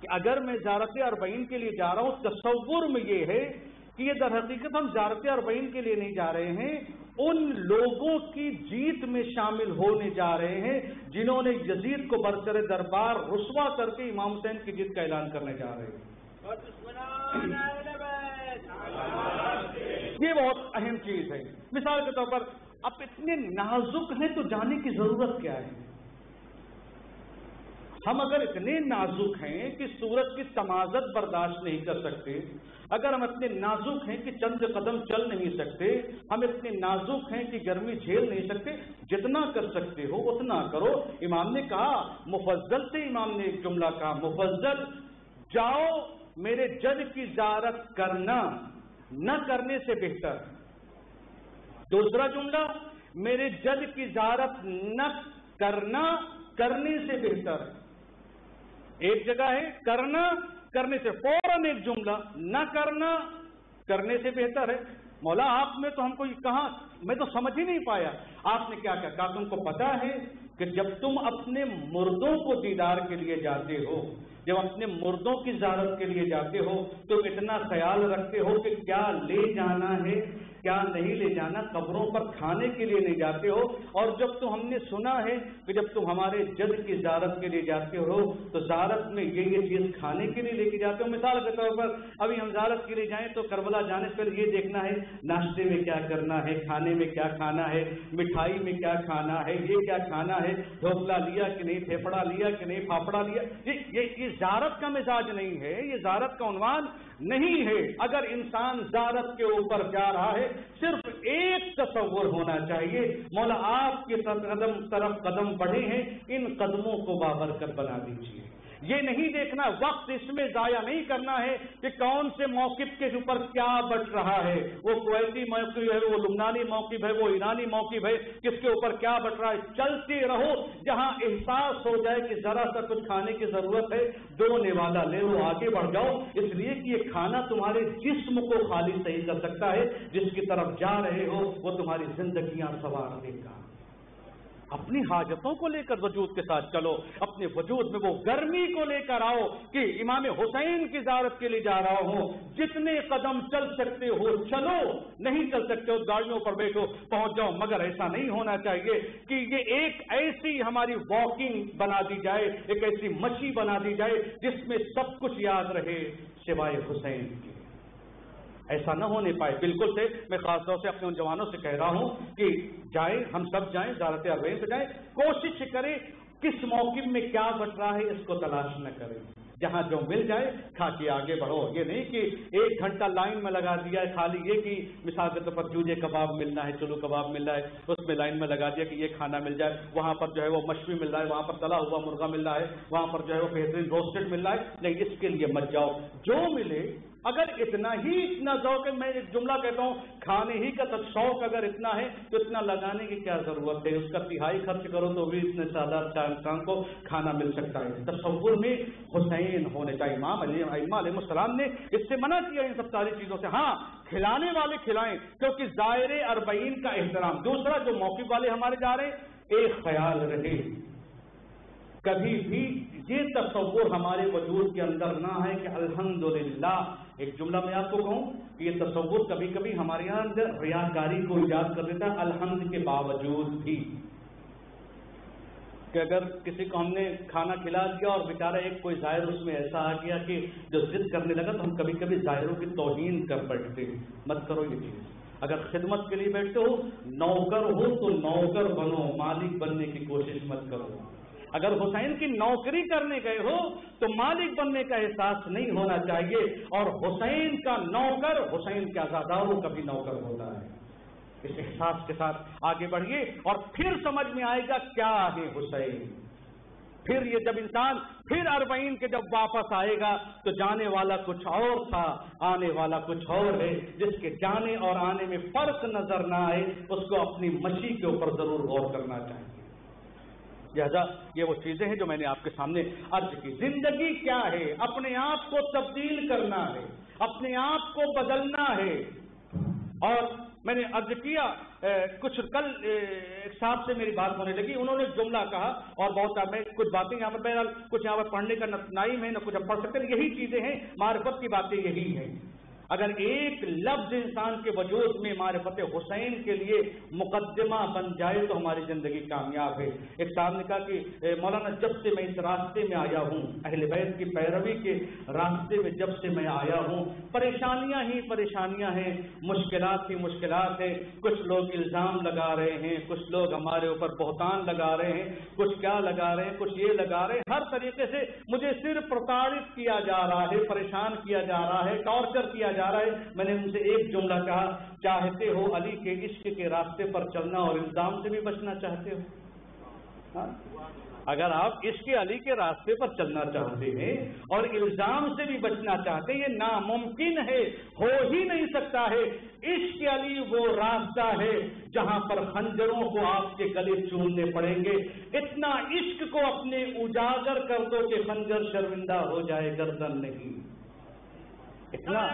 کہ اگر میں زیارت اربعین کے لیے جا رہا ہوں، تصور میں یہ ہے کہ یہ در حقیقت ہم زیارت اربعین کے لیے نہیں جا رہے ہیں، ان لوگوں کی جیت میں شامل ہونے جا رہے ہیں جنہوں نے یزید کو برسر دربار رسوا کر کے امام حسین کی جیت کا اعلان کرنے جا رہے ہیں۔ یہ بہت اہم چیز ہے۔ مثال کے طور پر، اب اتنے نازک ہیں تو جانے کی ضرورت کیا ہے؟ ہم اگر اتنے نازک ہیں کہ سورج کی تمازت برداشت نہیں کر سکتے، اگر ہم اتنے نازک ہیں کہ چند قدم چل نہیں سکتے، ہم اتنے نازک ہیں کہ گرمی جھیل نہیں سکتے، جتنا کر سکتے ہو اتنا کرو۔ امام نے کہا، مفضل سے امام نے ایک جملہ کہا، مفضل، جاؤ میرے جج کی زیارت کرنا نہ کرنے سے بہتر۔ دوسرا جملہ، میرے جج کی زیارت نہ کرنا کرنے سے بہتر۔ ایک جگہ ہے، کرنا، کرنے سے فوراً ایک جملہ، نہ کرنا، کرنے سے بہتر ہے۔ مولا، آپ میں تو ہم کو یہ کہاں، میں تو سمجھ ہی نہیں پایا۔ آپ نے کیا کہا؟ تم کو پتا ہے کہ جب تم اپنے مردوں کو دیدار کے لیے جاتے ہو، جب اپنے مردوں کی زیارت کے لیے جاتے ہو تو اتنا خیال رکھتے ہو کہ کیا لے جانا ہے؟ کیا نہیں لے جانا، قبروں پر کھانے کے لیے نہیں جاتے ہو۔ اور جب تو ہم نے سنا ہے کہ جب تم ہمارے جد کی زیارت کے لیے جاتے ہو، تو زیارت میں یہ یہ چیز کھانے کے لیے لے کے جاتے ہو۔ مثال کے طور پر ابھی ہم زیارت کے لیے جائیں تو کربلا جانے سے یہ دیکھنا ہے، ناشتے میں کیا کرنا ہے، کھانے میں کیا کھانا ہے، مٹھائی میں کیا کھانا ہے، یہ کیا کھانا ہے، ڈھوکلا لیا کہ نہیں پھیپڑا لیا کہ نہیں پھاپڑا لیا۔ یہ زیارت کا مزاج نہیں ہے، یہ زیارت کا عنوان نہیں ہے۔ اگر انسان زیادت کے اوپر جا رہا ہے، صرف ایک تصور ہونا چاہیے۔ مولا آپ کے قدم، طرف قدم بڑھے ہیں، ان قدموں کو بابرکت بنا دیجیے یہ نہیں دیکھنا، وقت اس میں ضائع نہیں کرنا ہے کہ کون سے موقف کے اوپر کیا بٹ رہا ہے۔ وہ کویتی موقف ہے، وہ لبنانی موقف ہے، وہ ایرانی موقف ہے۔ کس کے اوپر کیا بٹ رہا ہے؟ چلتے رہو۔ جہاں احساس ہو جائے کہ ذرا سا کچھ کھانے کی ضرورت ہے، دو نوالا لے لو آگے بڑھ جاؤ۔ اس لیے کہ یہ کھانا تمہارے جسم کو خالی صحیح کر سکتا ہے۔ جس کی طرف جا رہے ہو، وہ تمہاری زندگیاں سوار دے گا۔ اپنی حاجتوں کو لے کر وجود کے ساتھ چلو، اپنے وجود میں وہ گرمی کو لے کر آؤ کہ امام حسین کی زیارت کے لیے جا رہا ہوں جتنے قدم چل سکتے ہو چلو، نہیں چل سکتے ہو، گاڑیوں پر بیٹھو، پہنچ جاؤ۔ مگر ایسا نہیں ہونا چاہیے کہ یہ ایک ایسی ہماری واکنگ بنا دی جائے، ایک ایسی مچھی بنا دی جائے جس میں سب کچھ یاد رہے، سوائے حسین کی۔ ایسا نہ ہونے پائے۔ بالکل سے میں خاص طور سے اپنے ان جوانوں سے کہہ رہا ہوں کہ جائیں، ہم سب جائیں زیادہ اربعین سے جائیں۔ کوشش کریں کس موقع میں کیا بٹ رہا ہے، اس کو تلاش نہ کریں۔ جہاں جو مل جائے، کھا کے آگے بڑھو۔ یہ نہیں کہ ایک گھنٹہ لائن میں لگا دیا ہے، خالی یہ کہ مثال کے طور پر جوجے کباب ملنا ہے، چلو کباب مل رہا ہے، اس میں لائن میں لگا دیا کہ یہ کھانا مل جائے۔ وہاں پر جو ہے وہ مچھلی مل رہا ہے، وہاں پر تلا ہوا مرغا مل رہا ہے، وہاں پر جو ہے وہ بہترین روسٹڈ مل رہا ہے۔ نہیں، اس کے لیے مت جاؤ۔ جو ملے اگر اتنا ہی اتنا ذوق ہے، میں ایک جملہ کہتا ہوں، کھانے ہی کا شوق اگر اتنا ہے تو اتنا لگانے کی کیا ضرورت ہے؟ اس کا تہائی خرچ کرو تو بھی اتنے سادہ انسان کو کھانا مل سکتا ہے۔ تصور میں حسین ہونے چاہیے۔ امام علی امام علیہ السلام نے اس سے منع کیا ان سب ساری چیزوں سے۔ ہاں کھلانے والے کھلائیں کیونکہ ظاہر اربعین کا احترام۔ دوسرا جو موقف والے ہمارے جا رہے ہیں، ایک خیال رہے۔ کبھی بھی یہ تصور ہمارے وجود کے اندر نہ ہے کہ الحمدللہ ایک جملہ میں آپ کو کہوں کہ یہ تصور کبھی کبھی ہمارے یہاں اندر ریاکاری کو ایجاد کر دیتا ہے، الحمد کے باوجود بھی۔ کہ اگر کسی کو ہم نے کھانا کھلا دیا اور بیچارہ ایک کوئی ظاہر اس میں ایسا آ گیا کہ جو ضد کرنے لگا تو ہم کبھی کبھی ظاہروں کی توہین کر بیٹھتے ہیں۔ مت کرو یہ چیز۔ اگر خدمت کے لیے بیٹھتے ہو، نوکر ہو تو نوکر بنو، مالک بننے کی کوشش مت کرو۔ اگر حسین کی نوکری کرنے گئے ہو تو مالک بننے کا احساس نہیں ہونا چاہیے اور حسین کا نوکر حسین کے آزاداروں کا بھی نوکر ہوتا ہے۔ اس احساس کے ساتھ آگے بڑھیے اور پھر سمجھ میں آئے گا کیا ہے حسین۔ پھر یہ جب انسان پھر اربعین کے جب واپس آئے گا تو جانے والا کچھ اور تھا، آنے والا کچھ اور ہے۔ جس کے جانے اور آنے میں فرق نظر نہ آئے، اس کو اپنی مچھی کے اوپر ضرور غور کرنا چاہیے۔ لہذا یہ وہ چیزیں ہیں جو میں نے آپ کے سامنے عرض کی۔ زندگی کیا ہے؟ اپنے آپ کو تبدیل کرنا ہے، اپنے آپ کو بدلنا ہے۔ اور میں نے عرض کیا کچھ کل ایک صاحب سے میری بات ہونے لگی، انہوں نے جملہ کہا، اور بہت میں کچھ باتیں یہاں پر، بہرحال کچھ یہاں پر پڑھنے کا نائم ہے نہ کچھ اب پڑھ سکتے یہی چیزیں ہیں، معرفت کی باتیں یہی ہیں۔ اگر ایک لفظ انسان کے وجود میں معرفت حسین کے لیے مقدمہ بن جائے تو ہماری زندگی کامیاب ہے۔ ایک صاحب نے کہا کہ مولانا، جب سے میں اس راستے میں آیا ہوں، اہل بیت کی پیروی کے راستے میں جب سے میں آیا ہوں، پریشانیاں ہی پریشانیاں ہیں، مشکلات ہی مشکلات ہیں۔ کچھ لوگ الزام لگا رہے ہیں، کچھ لوگ ہمارے اوپر بہتان لگا رہے ہیں، کچھ کیا لگا رہے ہیں، کچھ یہ لگا رہے ہیں۔ ہر طریقے سے مجھے صرف پرتاڑت کیا جا رہا ہے، پریشان کیا جا رہا ہے، ٹارچر کیا جا رہا ہے۔ میں نے ان سے ایک جملہ کہا، چاہتے ہو علی کے عشق کے راستے پر چلنا اور الزام سے بھی بچنا چاہتے ہو؟ ہاں؟ اگر آپ عشق علی کے راستے پر چلنا چاہتے ہیں اور الزام سے بھی بچنا چاہتے ہیں، یہ ناممکن ہے، ہو ہی نہیں سکتا ہے۔ عشق علی وہ راستہ ہے جہاں پر خنجروں کو آپ کے گلے چوننے پڑیں گے۔ اتنا عشق کو اپنے اجاگر کر دو کہ خنجر شرمندہ ہو جائے گردن نہیں۔ اتنا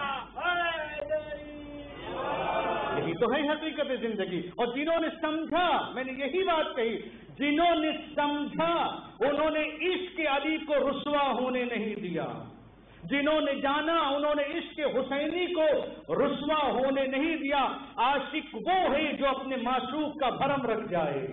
یہی تو ہے حقیقت زندگی۔ اور جنہوں نے سمجھا، میں نے یہی بات کہی، جنہوں نے سمجھا، انہوں نے عشق علی کو رسوا ہونے نہیں دیا۔ جنہوں نے جانا، انہوں نے عشق حسینی کو رسوا ہونے نہیں دیا۔ عاشق وہ ہے جو اپنے معشوق کا بھرم رکھ جائے۔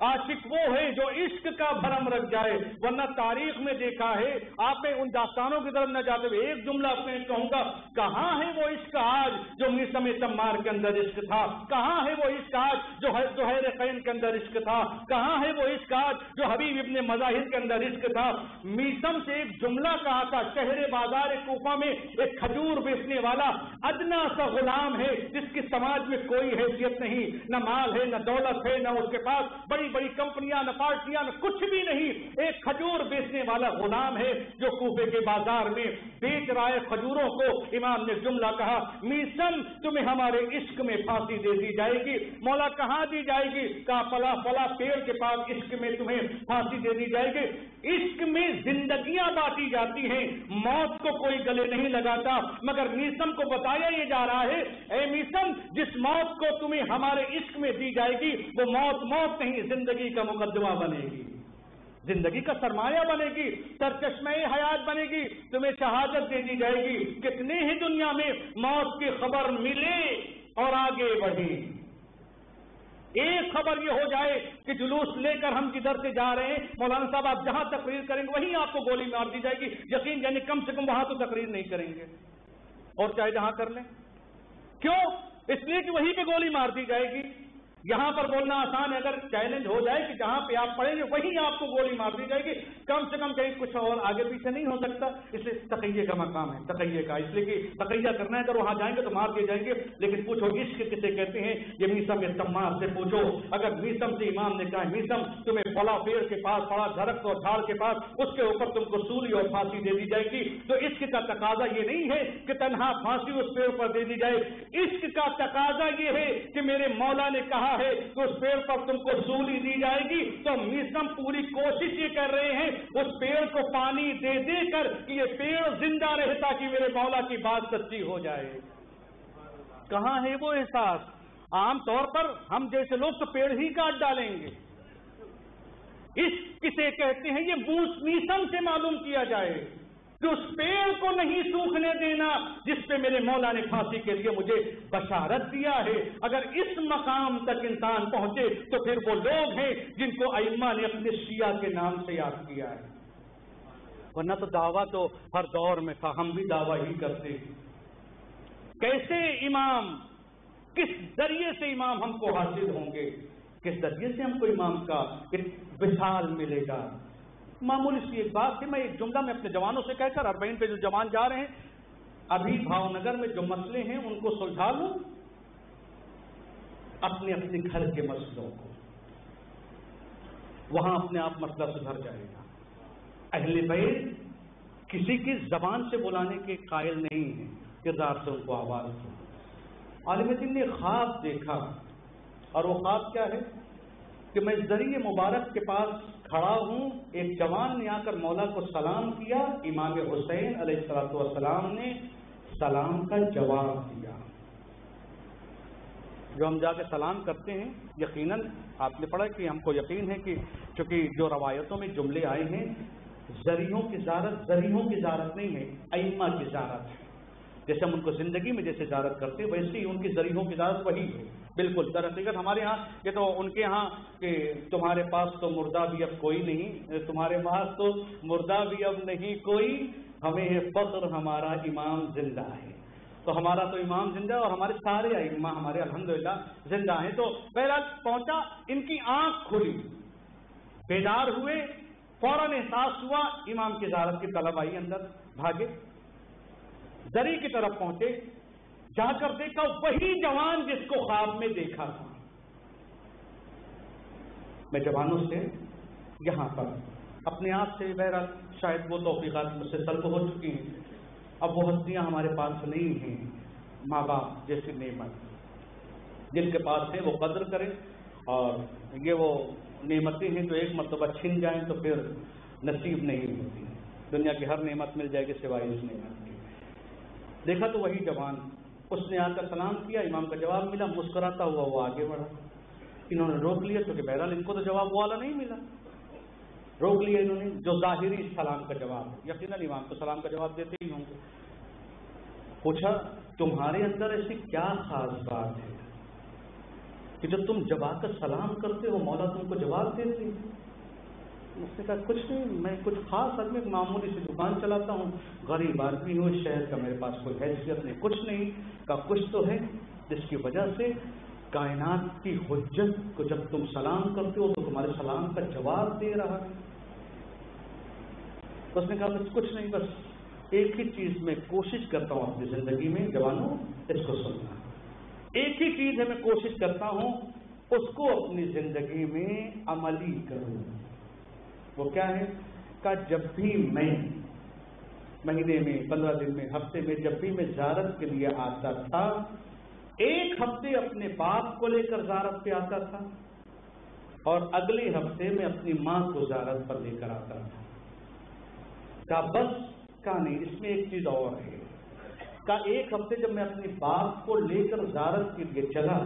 عاشق وہ ہے جو عشق کا بھرم رکھ جائے، ورنہ تاریخ میں دیکھا ہے، آپ نے ان داستانوں کی طرف نہ جاتے ہوئے ایک جملہ اپنے کہوں گا، کہاں ہے وہ عشق آج جو میسم تمار کے اندر عشق تھا؟ کہاں ہے وہ عشق آج جو زہیر قین کے اندر عشق تھا؟ کہاں ہے وہ عشق آج جو حبیب ابن مظاہر کے اندر عشق تھا؟ میسم سے ایک جملہ کہا تھا، شہر بازار کوفہ میں ایک کھجور بیچنے والا ادنا سا غلام ہے، جس کی سماج میں کوئی حیثیت نہیں، نہ مال ہے، نہ دولت ہے، نہ اس کے پاس بڑی بڑی بڑی کمپنیاں نہ پارٹیاں نہ کچھ بھی نہیں، ایک کھجور بیچنے والا غلام ہے جو کوفے کے بازار میں بیچ رہا ہے کھجوروں کو۔ امام نے جملہ کہا، میسن، تمہیں ہمارے عشق میں پھانسی دے دی جائے گی۔ مولا، کہاں دی جائے گی؟ کہا پلا پلا پیڑ کے پاس عشق میں تمہیں پھانسی دے دی جائے گی۔ عشق میں زندگیاں بانٹی جاتی ہیں، موت کو کوئی گلے نہیں لگاتا۔ مگر میسم کو بتایا یہ جا رہا ہے، اے میسم جس موت کو تمہیں ہمارے عشق میں دی جائے گی، وہ موت موت نہیں زندگی کا مقدمہ بنے گی۔ زندگی کا سرمایہ بنے گی، سرچشمہ حیات بنے گی، تمہیں شہادت دے دی جائے گی۔ کتنے ہی دنیا میں موت کی خبر ملے اور آگے بڑھے۔ ایک خبر یہ ہو جائے کہ جلوس لے کر ہم جدھر سے جا رہے ہیں، مولانا صاحب، آپ جہاں تقریر کریں گے، وہیں آپ کو گولی مار دی جائے گی۔ یقین یعنی کم سے کم وہاں تو تقریر نہیں کریں گے۔ اور چاہے جہاں کر لیں۔ کیوں؟ اس لیے کہ وہیں پہ گولی مار دی جائے گی۔ یہاں پر بولنا آسان ہے، اگر چیلنج ہو جائے کہ جہاں پہ آپ پڑھیں گے، وہیں آپ کو گولی مار دی جائے گی۔ کم سے کم کہیں کچھ اور آگے پیچھے نہیں ہو سکتا۔ اس لیے تقیے کا مقام ہے تقیے کا۔ اس لیے کہ تقیہ کرنا ہے، اگر وہاں جائیں گے تو مار دیے جائیں گے۔ لیکن پوچھو، عشق کسے کہتے ہیں؟ یہ میسم تمار سے پوچھو۔ اگر میسم سے امام نے کہا میسم تمہیں پلا پیڑ کے پاس پڑا درخت اور جھاڑ کے پاس، اس کے اوپر تم کو سوری اور پھانسی دے دی جائے گی۔ تو عشق کا تقاضا یہ نہیں ہے کہ تنہا پھانسی اس پیڑ پر دے دی جائے۔ عشق کا تقاضا یہ ہے کہ میرے مولا نے کہا ہے کہ اس پیڑ پر تم کو سولی دی جائے گی، تو میسم پوری کوشش یہ کر رہے ہیں، اس پیڑ کو پانی دے دے کر کہ یہ پیڑ زندہ رہے تاکہ میرے مولا کی بات سچی ہو جائے۔ کہاں ہے وہ احساس؟ عام طور پر ہم جیسے لوگ تو پیڑ ہی کاٹ ڈالیں گے۔ اس کسے کہتے ہیں یہ بوس میسم سے معلوم کیا جائے۔ کہ اس پیڑ کو نہیں سوکھنے دینا، جس پہ میرے مولا نے پھانسی کے لیے مجھے بشارت دیا ہے۔ اگر اس مقام تک انسان پہنچے، تو پھر وہ لوگ ہیں جن کو ائمہ نے اپنے شیعہ کے نام سے یاد کیا ہے۔ ورنہ تو دعویٰ تو ہر دور میں تھا، ہم بھی دعویٰ ہی کرتے۔ کیسے امام، کس ذریعے سے امام ہم کو حاصل ہوں گے؟ کس ذریعے سے ہم کو امام کا وشال ملے گا؟ معمولی سی ایک بات تھی میں ایک جملہ میں اپنے جوانوں سے کہہ کر اربعین پہ جو جوان جا رہے ہیں۔ ابھی بھاؤ نگر میں جو مسئلے ہیں ان کو سلجھا لو اپنے اپنے گھر کے مسئلوں کو۔ وہاں اپنے آپ مسئلہ سدھر جائے گا۔ اہل بیت کسی کی زبان سے بلانے کے قائل نہیں ہیں۔ کردار سے ان کو آواز دو عالم دین نے خواب دیکھا اور وہ خواب کیا ہے کہ میں ذریعے مبارک کے پاس کھڑا ہوں، ایک جوان نے آ کر مولا کو سلام کیا، امام حسین علیہ السلاۃ والسلام نے سلام کا جواب دیا۔ جو ہم جا کے سلام کرتے ہیں، یقیناً آپ نے پڑھا کہ ہم کو یقین ہے کہ چونکہ جو روایتوں میں جملے آئے ہیں، ذریعوں کی زارت ذریعوں کی زارت نہیں ہے، ائمہ کی زارت ہے۔ جیسے ہم ان کو زندگی میں جیسے زیارت کرتے ہیں، ویسے ہی ان کی ذریعوں کی زیارت وہی ہے۔ بالکل، در حقیقت ہمارے ہاں یہ تو ان کے ہاں کہ تمہارے پاس تو مردہ بھی اب کوئی نہیں، تمہارے پاس تو مردہ بھی اب نہیں، کوئی ہمیں فخر، ہمارا امام زندہ ہے۔ تو ہمارا تو امام زندہ اور ہمارے سارے ائمہ، ہمارے الحمدللہ زندہ ہیں۔ تو پہلا پہنچا، ان کی آنکھ کھلی۔ بیدار ہوئے، فوراً احساس ہوا امام کی زیارت کی طلب آئی اندر، بھاگے۔ دری کی طرف پہنچے، جا کر دیکھا وہی جوان جس کو خواب میں دیکھا تھا۔ میں جوانوں سے یہاں پر اپنے آپ سے بہرحال شاید وہ توفیقات مجھ سے سلب ہو چکی ہیں۔ اب وہ ہستیاں ہمارے پاس نہیں ہیں، ماں باپ جیسی نعمت۔ جن کے پاس ہے وہ قدر کریں اور یہ وہ نعمتیں ہیں جو ایک مرتبہ چھن جائیں تو پھر نصیب نہیں ہوتی۔ دنیا کی ہر نعمت مل جائے گی سوائے اس نعمت۔ کی دیکھا تو وہی جوان۔ اس نے آ کر سلام کیا، امام کا جواب ملا، مسکراتا ہوا وہ آگے بڑھا۔ انہوں نے روک لیا کیونکہ بہرحال ان کو تو جواب والا نہیں ملا۔ روک لیا انہوں نے، جو ظاہری سلام کا جواب یقیناً امام کو سلام کا جواب دیتے ہی ہوں گے۔ پوچھا، تمہارے اندر ایسی کیا خاص بات ہے؟ کہ جب تم جب آ کر سلام کرتے ہو، مولا تم کو جواب دیتے اس نے کہا، کچھ نہیں، میں کچھ خاص آدمی معمولی سی دکان چلاتا ہوں۔ غریب آدمی ہوں شہر کا میرے پاس کوئی حیثیت نہیں کچھ نہیں کہا کچھ تو ہے، جس کی وجہ سے کائنات کی حجت کو جب تم سلام کرتے ہو تو تمہارے سلام کا جواب دے رہا ہے۔ اس نے کہا، بس کچھ نہیں، بس ایک ہی چیز میں کوشش کرتا ہوں اپنی زندگی میں، جوانوں، اس کو سننا۔ ایک ہی چیز ہے میں کوشش کرتا ہوں، اس کو اپنی زندگی میں عملی کروں۔ وہ کیا ہے؟ کہ جب بھی میں مہینے میں، پندرہ دن میں، ہفتے میں، جب بھی میں زیارت کے لیے آتا تھا، ایک ہفتے اپنے باپ کو لے کر زیارت پہ آتا تھا اور اگلے ہفتے میں اپنی ماں کو زیارت پر لے کر آتا تھا۔ کا بس، کا نہیں، اس میں ایک چیز اور ہے۔ کا ایک ہفتے جب میں اپنے باپ کو لے کر زیارت کے لیے چلا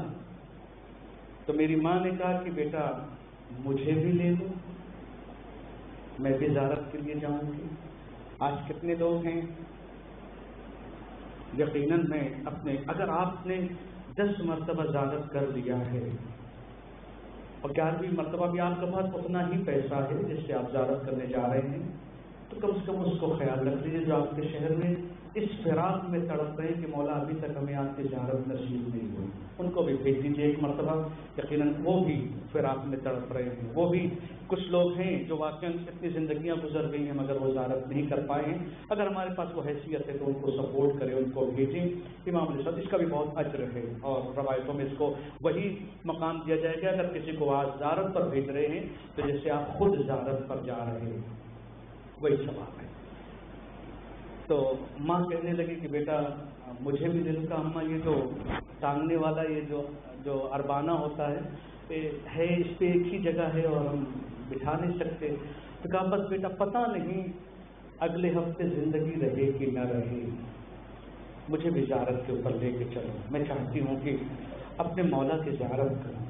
تو میری ماں نے کہا کہ بیٹا، مجھے بھی لے لو۔ میں بھی زیارت کے لیے جاؤں گی۔ آج کتنے لوگ ہیں؟ یقیناً میں اپنے، اگر آپ نے دس مرتبہ زیارت کر لیا ہے، اور گیارہویں مرتبہ بھی آپ کے پاس اتنا ہی پیسہ ہے جس سے آپ زیارت کرنے جا رہے ہیں، تو کم سے کم اس کو خیال رکھ لیجیے جو آپ کے شہر میں اس فراق میں تڑپ رہے ہیں کہ مولا ابھی تک ہمیں آپ کی زیارت نصیب نہیں ہوئی۔ ان کو بھی بھیج دیجیے ایک مرتبہ۔ یقیناً وہ بھی فراق میں تڑپ رہے ہیں۔ وہ بھی کچھ لوگ ہیں جو واقعی اتنی زندگیاں گزر گئی ہیں مگر وہ زیارت نہیں کر پائے ہیں۔ اگر ہمارے پاس وہ حیثیت ہے تو ان کو سپورٹ کریں، ان کو بھیجیں۔ امام علیہ صاحب اس کا بھی بہت اجر ہے۔ اور روایتوں میں اس کو وہی مقام دیا جائے گا۔ اگر کسی کو آج زیارت پر بھیج رہے ہیں تو جیسے آپ خود زیارت پر جا رہے ہیں، وہی سوال ہے۔ تو ماں کہنے لگی کہ بیٹا، مجھے بھی دل کا اماں یہ جو ٹانگنے والا یہ جو جو اربانہ ہوتا ہے ہے اس پہ ایک ہی جگہ ہے اور ہم بٹھا نہیں سکتے۔ تو کہا، بس بیٹا، پتہ نہیں اگلے ہفتے زندگی رہے کہ نہ رہے۔ مجھے بھی زیارت کے اوپر لے کے چلو۔ میں چاہتی ہوں کہ اپنے مولا کی زیارت کروں۔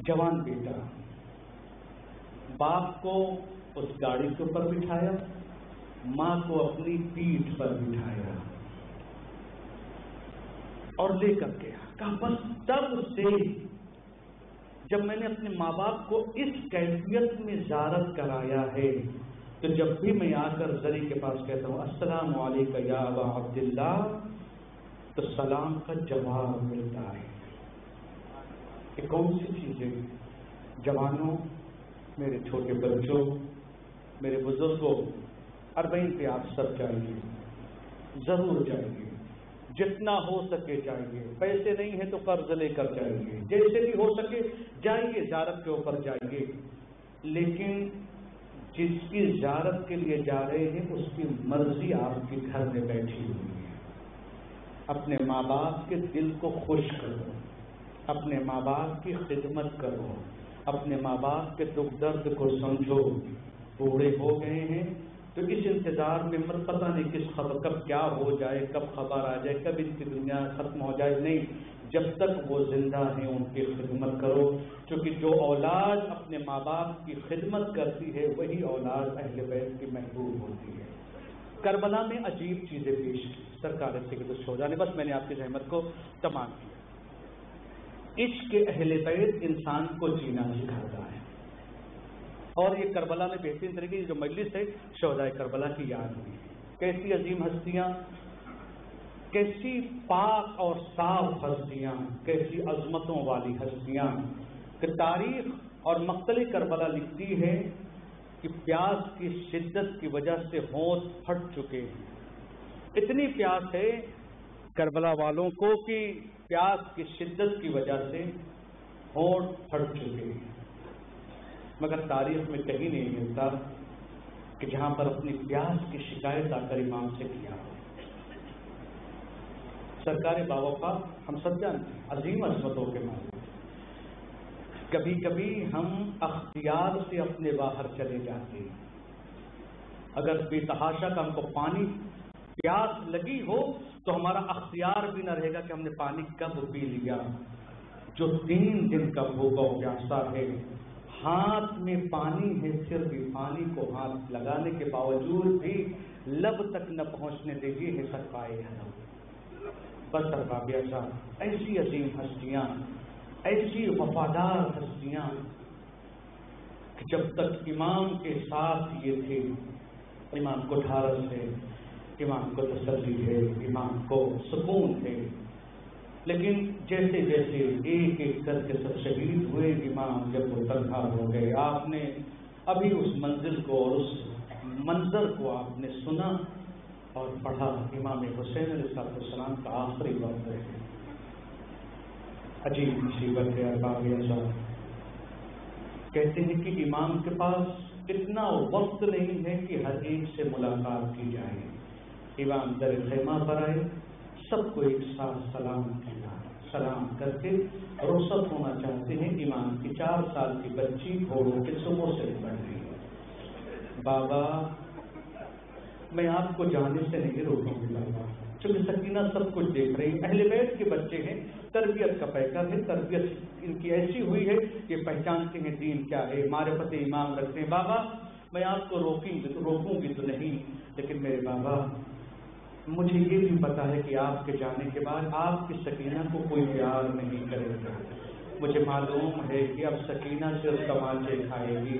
جوان بیٹا، باپ کو اس گاڑی کے اوپر بٹھایا۔ ماں کو اپنی پیٹھ پر بٹھایا اور لے کر گیا۔ کہا، بس تب سے جب میں نے اپنے ماں باپ کو اس کیفیت میں زیارت کرایا ہے، تو جب بھی میں آ کر زری کے پاس کہتا ہوں، السلام علیکم یا ابا عبداللہ، تو سلام کا جواب ملتا ہے۔ یہ کون سی چیزیں جوانوں، میرے چھوٹے بچوں، میرے بزرگوں اربعین پہ آپ سب جائیے ضرور جائیے جتنا ہو سکے جائیے پیسے نہیں ہیں تو قرض لے کر جائیے جیسے بھی ہو سکے جائیے زیارت کے اوپر جائیے لیکن جس کی زیارت کے لیے جا رہے ہیں، اس کی مرضی آپ کے گھر میں بیٹھی ہوئی ہے۔ اپنے ماں باپ کے دل کو خوش کرو۔ اپنے ماں باپ کی خدمت کرو۔ اپنے ماں باپ کے دکھ درد کو سمجھو۔ بوڑھے ہو گئے ہیں تو اس انتظار میں مت پتہ نہیں کس خبر، کب کیا ہو جائے، کب خبر آ جائے، کب ان کی دنیا ختم ہو جائے۔ نہیں، جب تک وہ زندہ ہیں، ان کی خدمت کرو۔ کیونکہ جو اولاد اپنے ماں باپ کی خدمت کرتی ہے، وہی اولاد اہل بیت کی محبوب ہوتی ہے۔ کربلا میں عجیب چیزیں پیش کی۔ سرکار سے ہو جانے، بس میں نے آپ کی زحمت کو تمام کیا۔ عشق کے اہل بیت انسان کو جینا سکھاتا ہے۔ اور یہ کربلا میں بہترین طریقے کی جو مجلس ہے شہدائے کربلا کی یاد ہوئی۔ کیسی عظیم ہستیاں، کیسی پاک اور صاف ہستیاں، کیسی عظمتوں والی ہستیاں۔ کہ تاریخ اور مختلف کربلا لکھتی ہے کہ پیاس کی شدت کی وجہ سے ہونٹ پھٹ چکے۔ ہیں اتنی پیاس ہے کربلا والوں کو کہ پیاس کی شدت کی وجہ سے ہونٹ پھٹ چکے۔ ہیں مگر تاریخ میں کہیں نہیں ملتا کہ جہاں پر اپنی پیاس کی شکایت آ کر امام سے کیا ہو۔ سرکار بابا کا ہم سب جانتے ہیں، عظیم عظمتوں کے معنی کبھی کبھی ہم اختیار سے اپنے باہر چلے جاتے ہیں۔ اگر بے تحاشا کا ہم کو پانی پیاس لگی ہو، تو ہمارا اختیار بھی نہ رہے گا کہ ہم نے پانی کب پی لیا۔ جو تین دن کا بھوکا پیاسا ہے ہاتھ میں پانی ہے پھر بھی پانی کو ہاتھ لگانے کے باوجود بھی لب تک نہ پہنچنے دے گی ہے سر پائے بس سر ایسی عظیم ہستیاں، ایسی وفادار ہستیاں کہ جب تک امام کے ساتھ یہ تھے، امام کو ڈھارس ہے، امام کو تسلی ہے، امام کو سکون ہے۔ لیکن جیسے جیسے ایک ایک کر کے سب شہید ہوئے، امام جب وہ تنہا ہو گئے، آپ نے ابھی اس منزل کو اور اس منظر کو آپ نے سنا اور پڑھا۔ امام حسین علیہ السلام کا آخری وقت ہے۔ عجیب مصیبت ہے صاحب کہتے ہیں کہ امام کے پاس اتنا وقت نہیں ہے کہ ہر ایک سے ملاقات کی جائے۔ امام در خیمہ پر آئے۔ سب کو ایک ساتھ سلام کیا سلام کر کے رخصت ہونا چاہتے ہیں۔ امام کی چار سال کی بچی گھوڑوں کے صبح سے بڑھ رہی ہے۔ بابا، میں آپ کو جانے سے نہیں روکوں گی، بابا۔ چونکہ سکینہ سب کچھ دیکھ رہی اہل بیت کے بچے ہیں۔ تربیت کا پیکر ہے۔ تربیت ان کی ایسی ہوئی ہے کہ پہچانتے ہیں دین کیا ہے۔ مارے پتے امام رکھتے ہیں۔ بابا، میں آپ کو روکیں گی تو روکوں گی تو نہیں، لیکن میرے بابا مجھے یہ بھی پتا ہے کہ آپ کے جانے کے بعد آپ کی سکینہ کو کوئی پیار نہیں کرے گا۔ مجھے معلوم ہے کہ اب سکینہ صرف کمانچے کھائے گی۔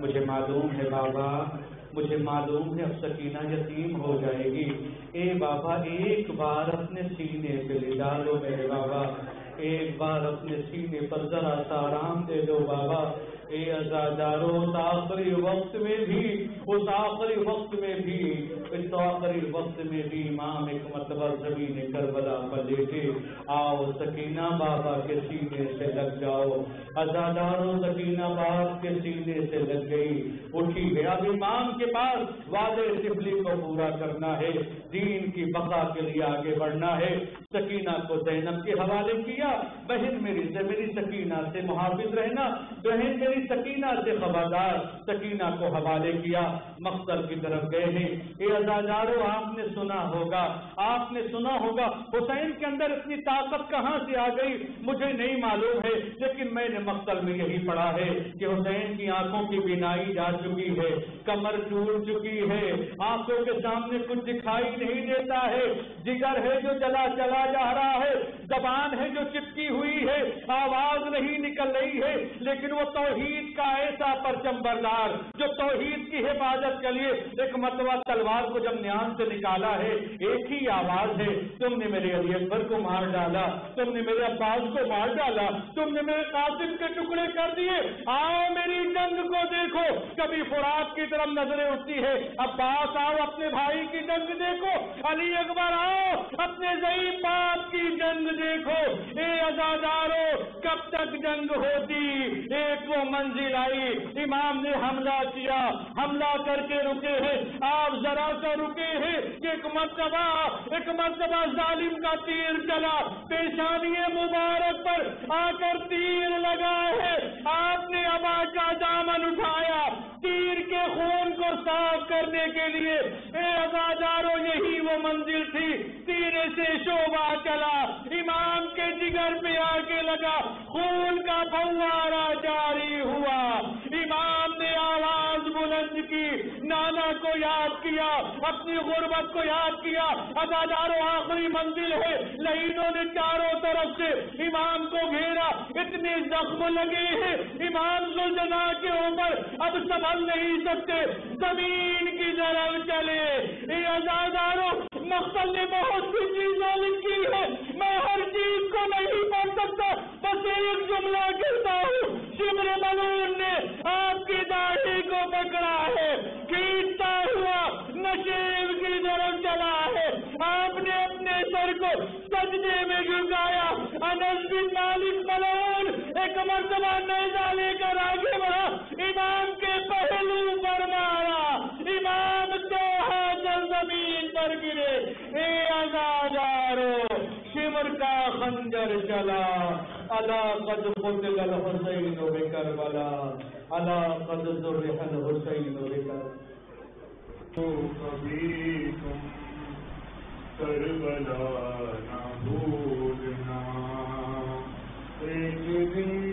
مجھے معلوم ہے بابا، مجھے معلوم ہے اب سکینہ یتیم ہو جائے گی۔ اے بابا، ایک بار اپنے سینے پہ لے ڈالو میرے بابا۔ ایک بار اپنے سینے پر ذرا سا آرام دے دو بابا۔ اے ازادارو اس آخری وقت میں بھی، اس آخری وقت میں بھی، اس آخری وقت میں بھی امام ایک مرتبہ زمین کربلا پر لے کے آؤ سکینہ بابا کے سینے سے لگ جاؤ۔ ازادارو سکینہ باپ کے سینے سے لگ گئی۔ اٹھی ہے اب امام کے پاس، وعدے سفلی کو پورا کرنا ہے، دین کی بقا کے لیے آگے بڑھنا ہے۔ سکینہ کو زینب کے حوالے کیا، بہن میری سے، میری سکینہ سے محافظ رہنا، بہن میری سکینہ سے خبردار، سکینہ کو حوالے کیا، مقصد کی طرف گئے ہیں۔ اے ازادارو آپ نے سنا ہوگا، آپ نے سنا ہوگا، حسین کے اندر اتنی طاقت کہاں سے آ گئی؟ مجھے نہیں معلوم ہے، لیکن میں نے مقصد میں یہی پڑھا ہے کہ حسین کی آنکھوں کی بینائی جا چکی ہے، کمر ٹوٹ چکی ہے، آنکھوں کے سامنے کچھ دکھائی نہیں دیتا ہے۔ جگر ہے جو چلا چلا جا رہا ہے، زبان ہے جو چپکی ہوئی ہے، آواز نہیں نکل رہی ہے، لیکن وہ توحید کا ایسا پرچم بردار جو توحید کی حفاظت کے لیے ایک مرتبہ تلوار کو جب نیان سے نکالا ہے، ایک ہی آواز ہے، تم نے میرے علی اکبر کو مار ڈالا، تم نے میرے عباس کو مار ڈالا، تم نے میرے قاسم کے ٹکڑے کر دیے۔ آؤ میری جنگ کو دیکھو۔ کبھی فرات کی طرف نظریں اٹھتی ہے عباس، آؤ اپنے بھائی کی جنگ دیکھو۔ علی اکبر، آؤ اپنے ضعیف باپ کی جنگ دیکھو۔ اے ازادارو کب تک جنگ ہوتی؟ ایک وہ منزل آئی، امام نے حملہ کیا، حملہ کر کے رکے ہیں۔ آپ ذرا سا رکے ہیں کہ ایک مرتبہ ایک مرتبہ ظالم کا تیر چلا۔ پیشانی مبارک پر آ کر تیر لگا ہے۔ آپ نے ابا کا دامن اٹھایا تیر کے خون کو صاف کرنے کے لیے۔ اے ازادارو یہی وہ منزل تھی۔ تیرے سے شوبہ چلا۔ امام کے جگر پہ آ کے لگا۔ خون کا فوارہ جاری ہوا۔ امام نے آواز بلند کی، نانا کو یاد کیا، اپنی غربت کو یاد کیا۔ ازادارو آخری منزل ہے۔ لہینوں نے چاروں طرف سے امام کو گھیرا۔ اتنے زخم لگے ہیں۔ امام زلجنا کے اوپر اب سنبھل نہیں سکتے۔ زمین کی طرف چلے۔ اے ازادارو مقصد نے بہت سی چیزیں مرتبہ نیزا لے کر آگے بڑھا۔ امام کے پہلو پر مارا۔ امام دو ہاتھ زمین پر گرے۔ اے ازادارو شمر کا خنجر چلا۔ الا قد قتل الحسین بکربلا۔ الا قد ذبح الحسین بکربلا۔ کبھی تم کربلا نہ بھولنا۔ ایک دن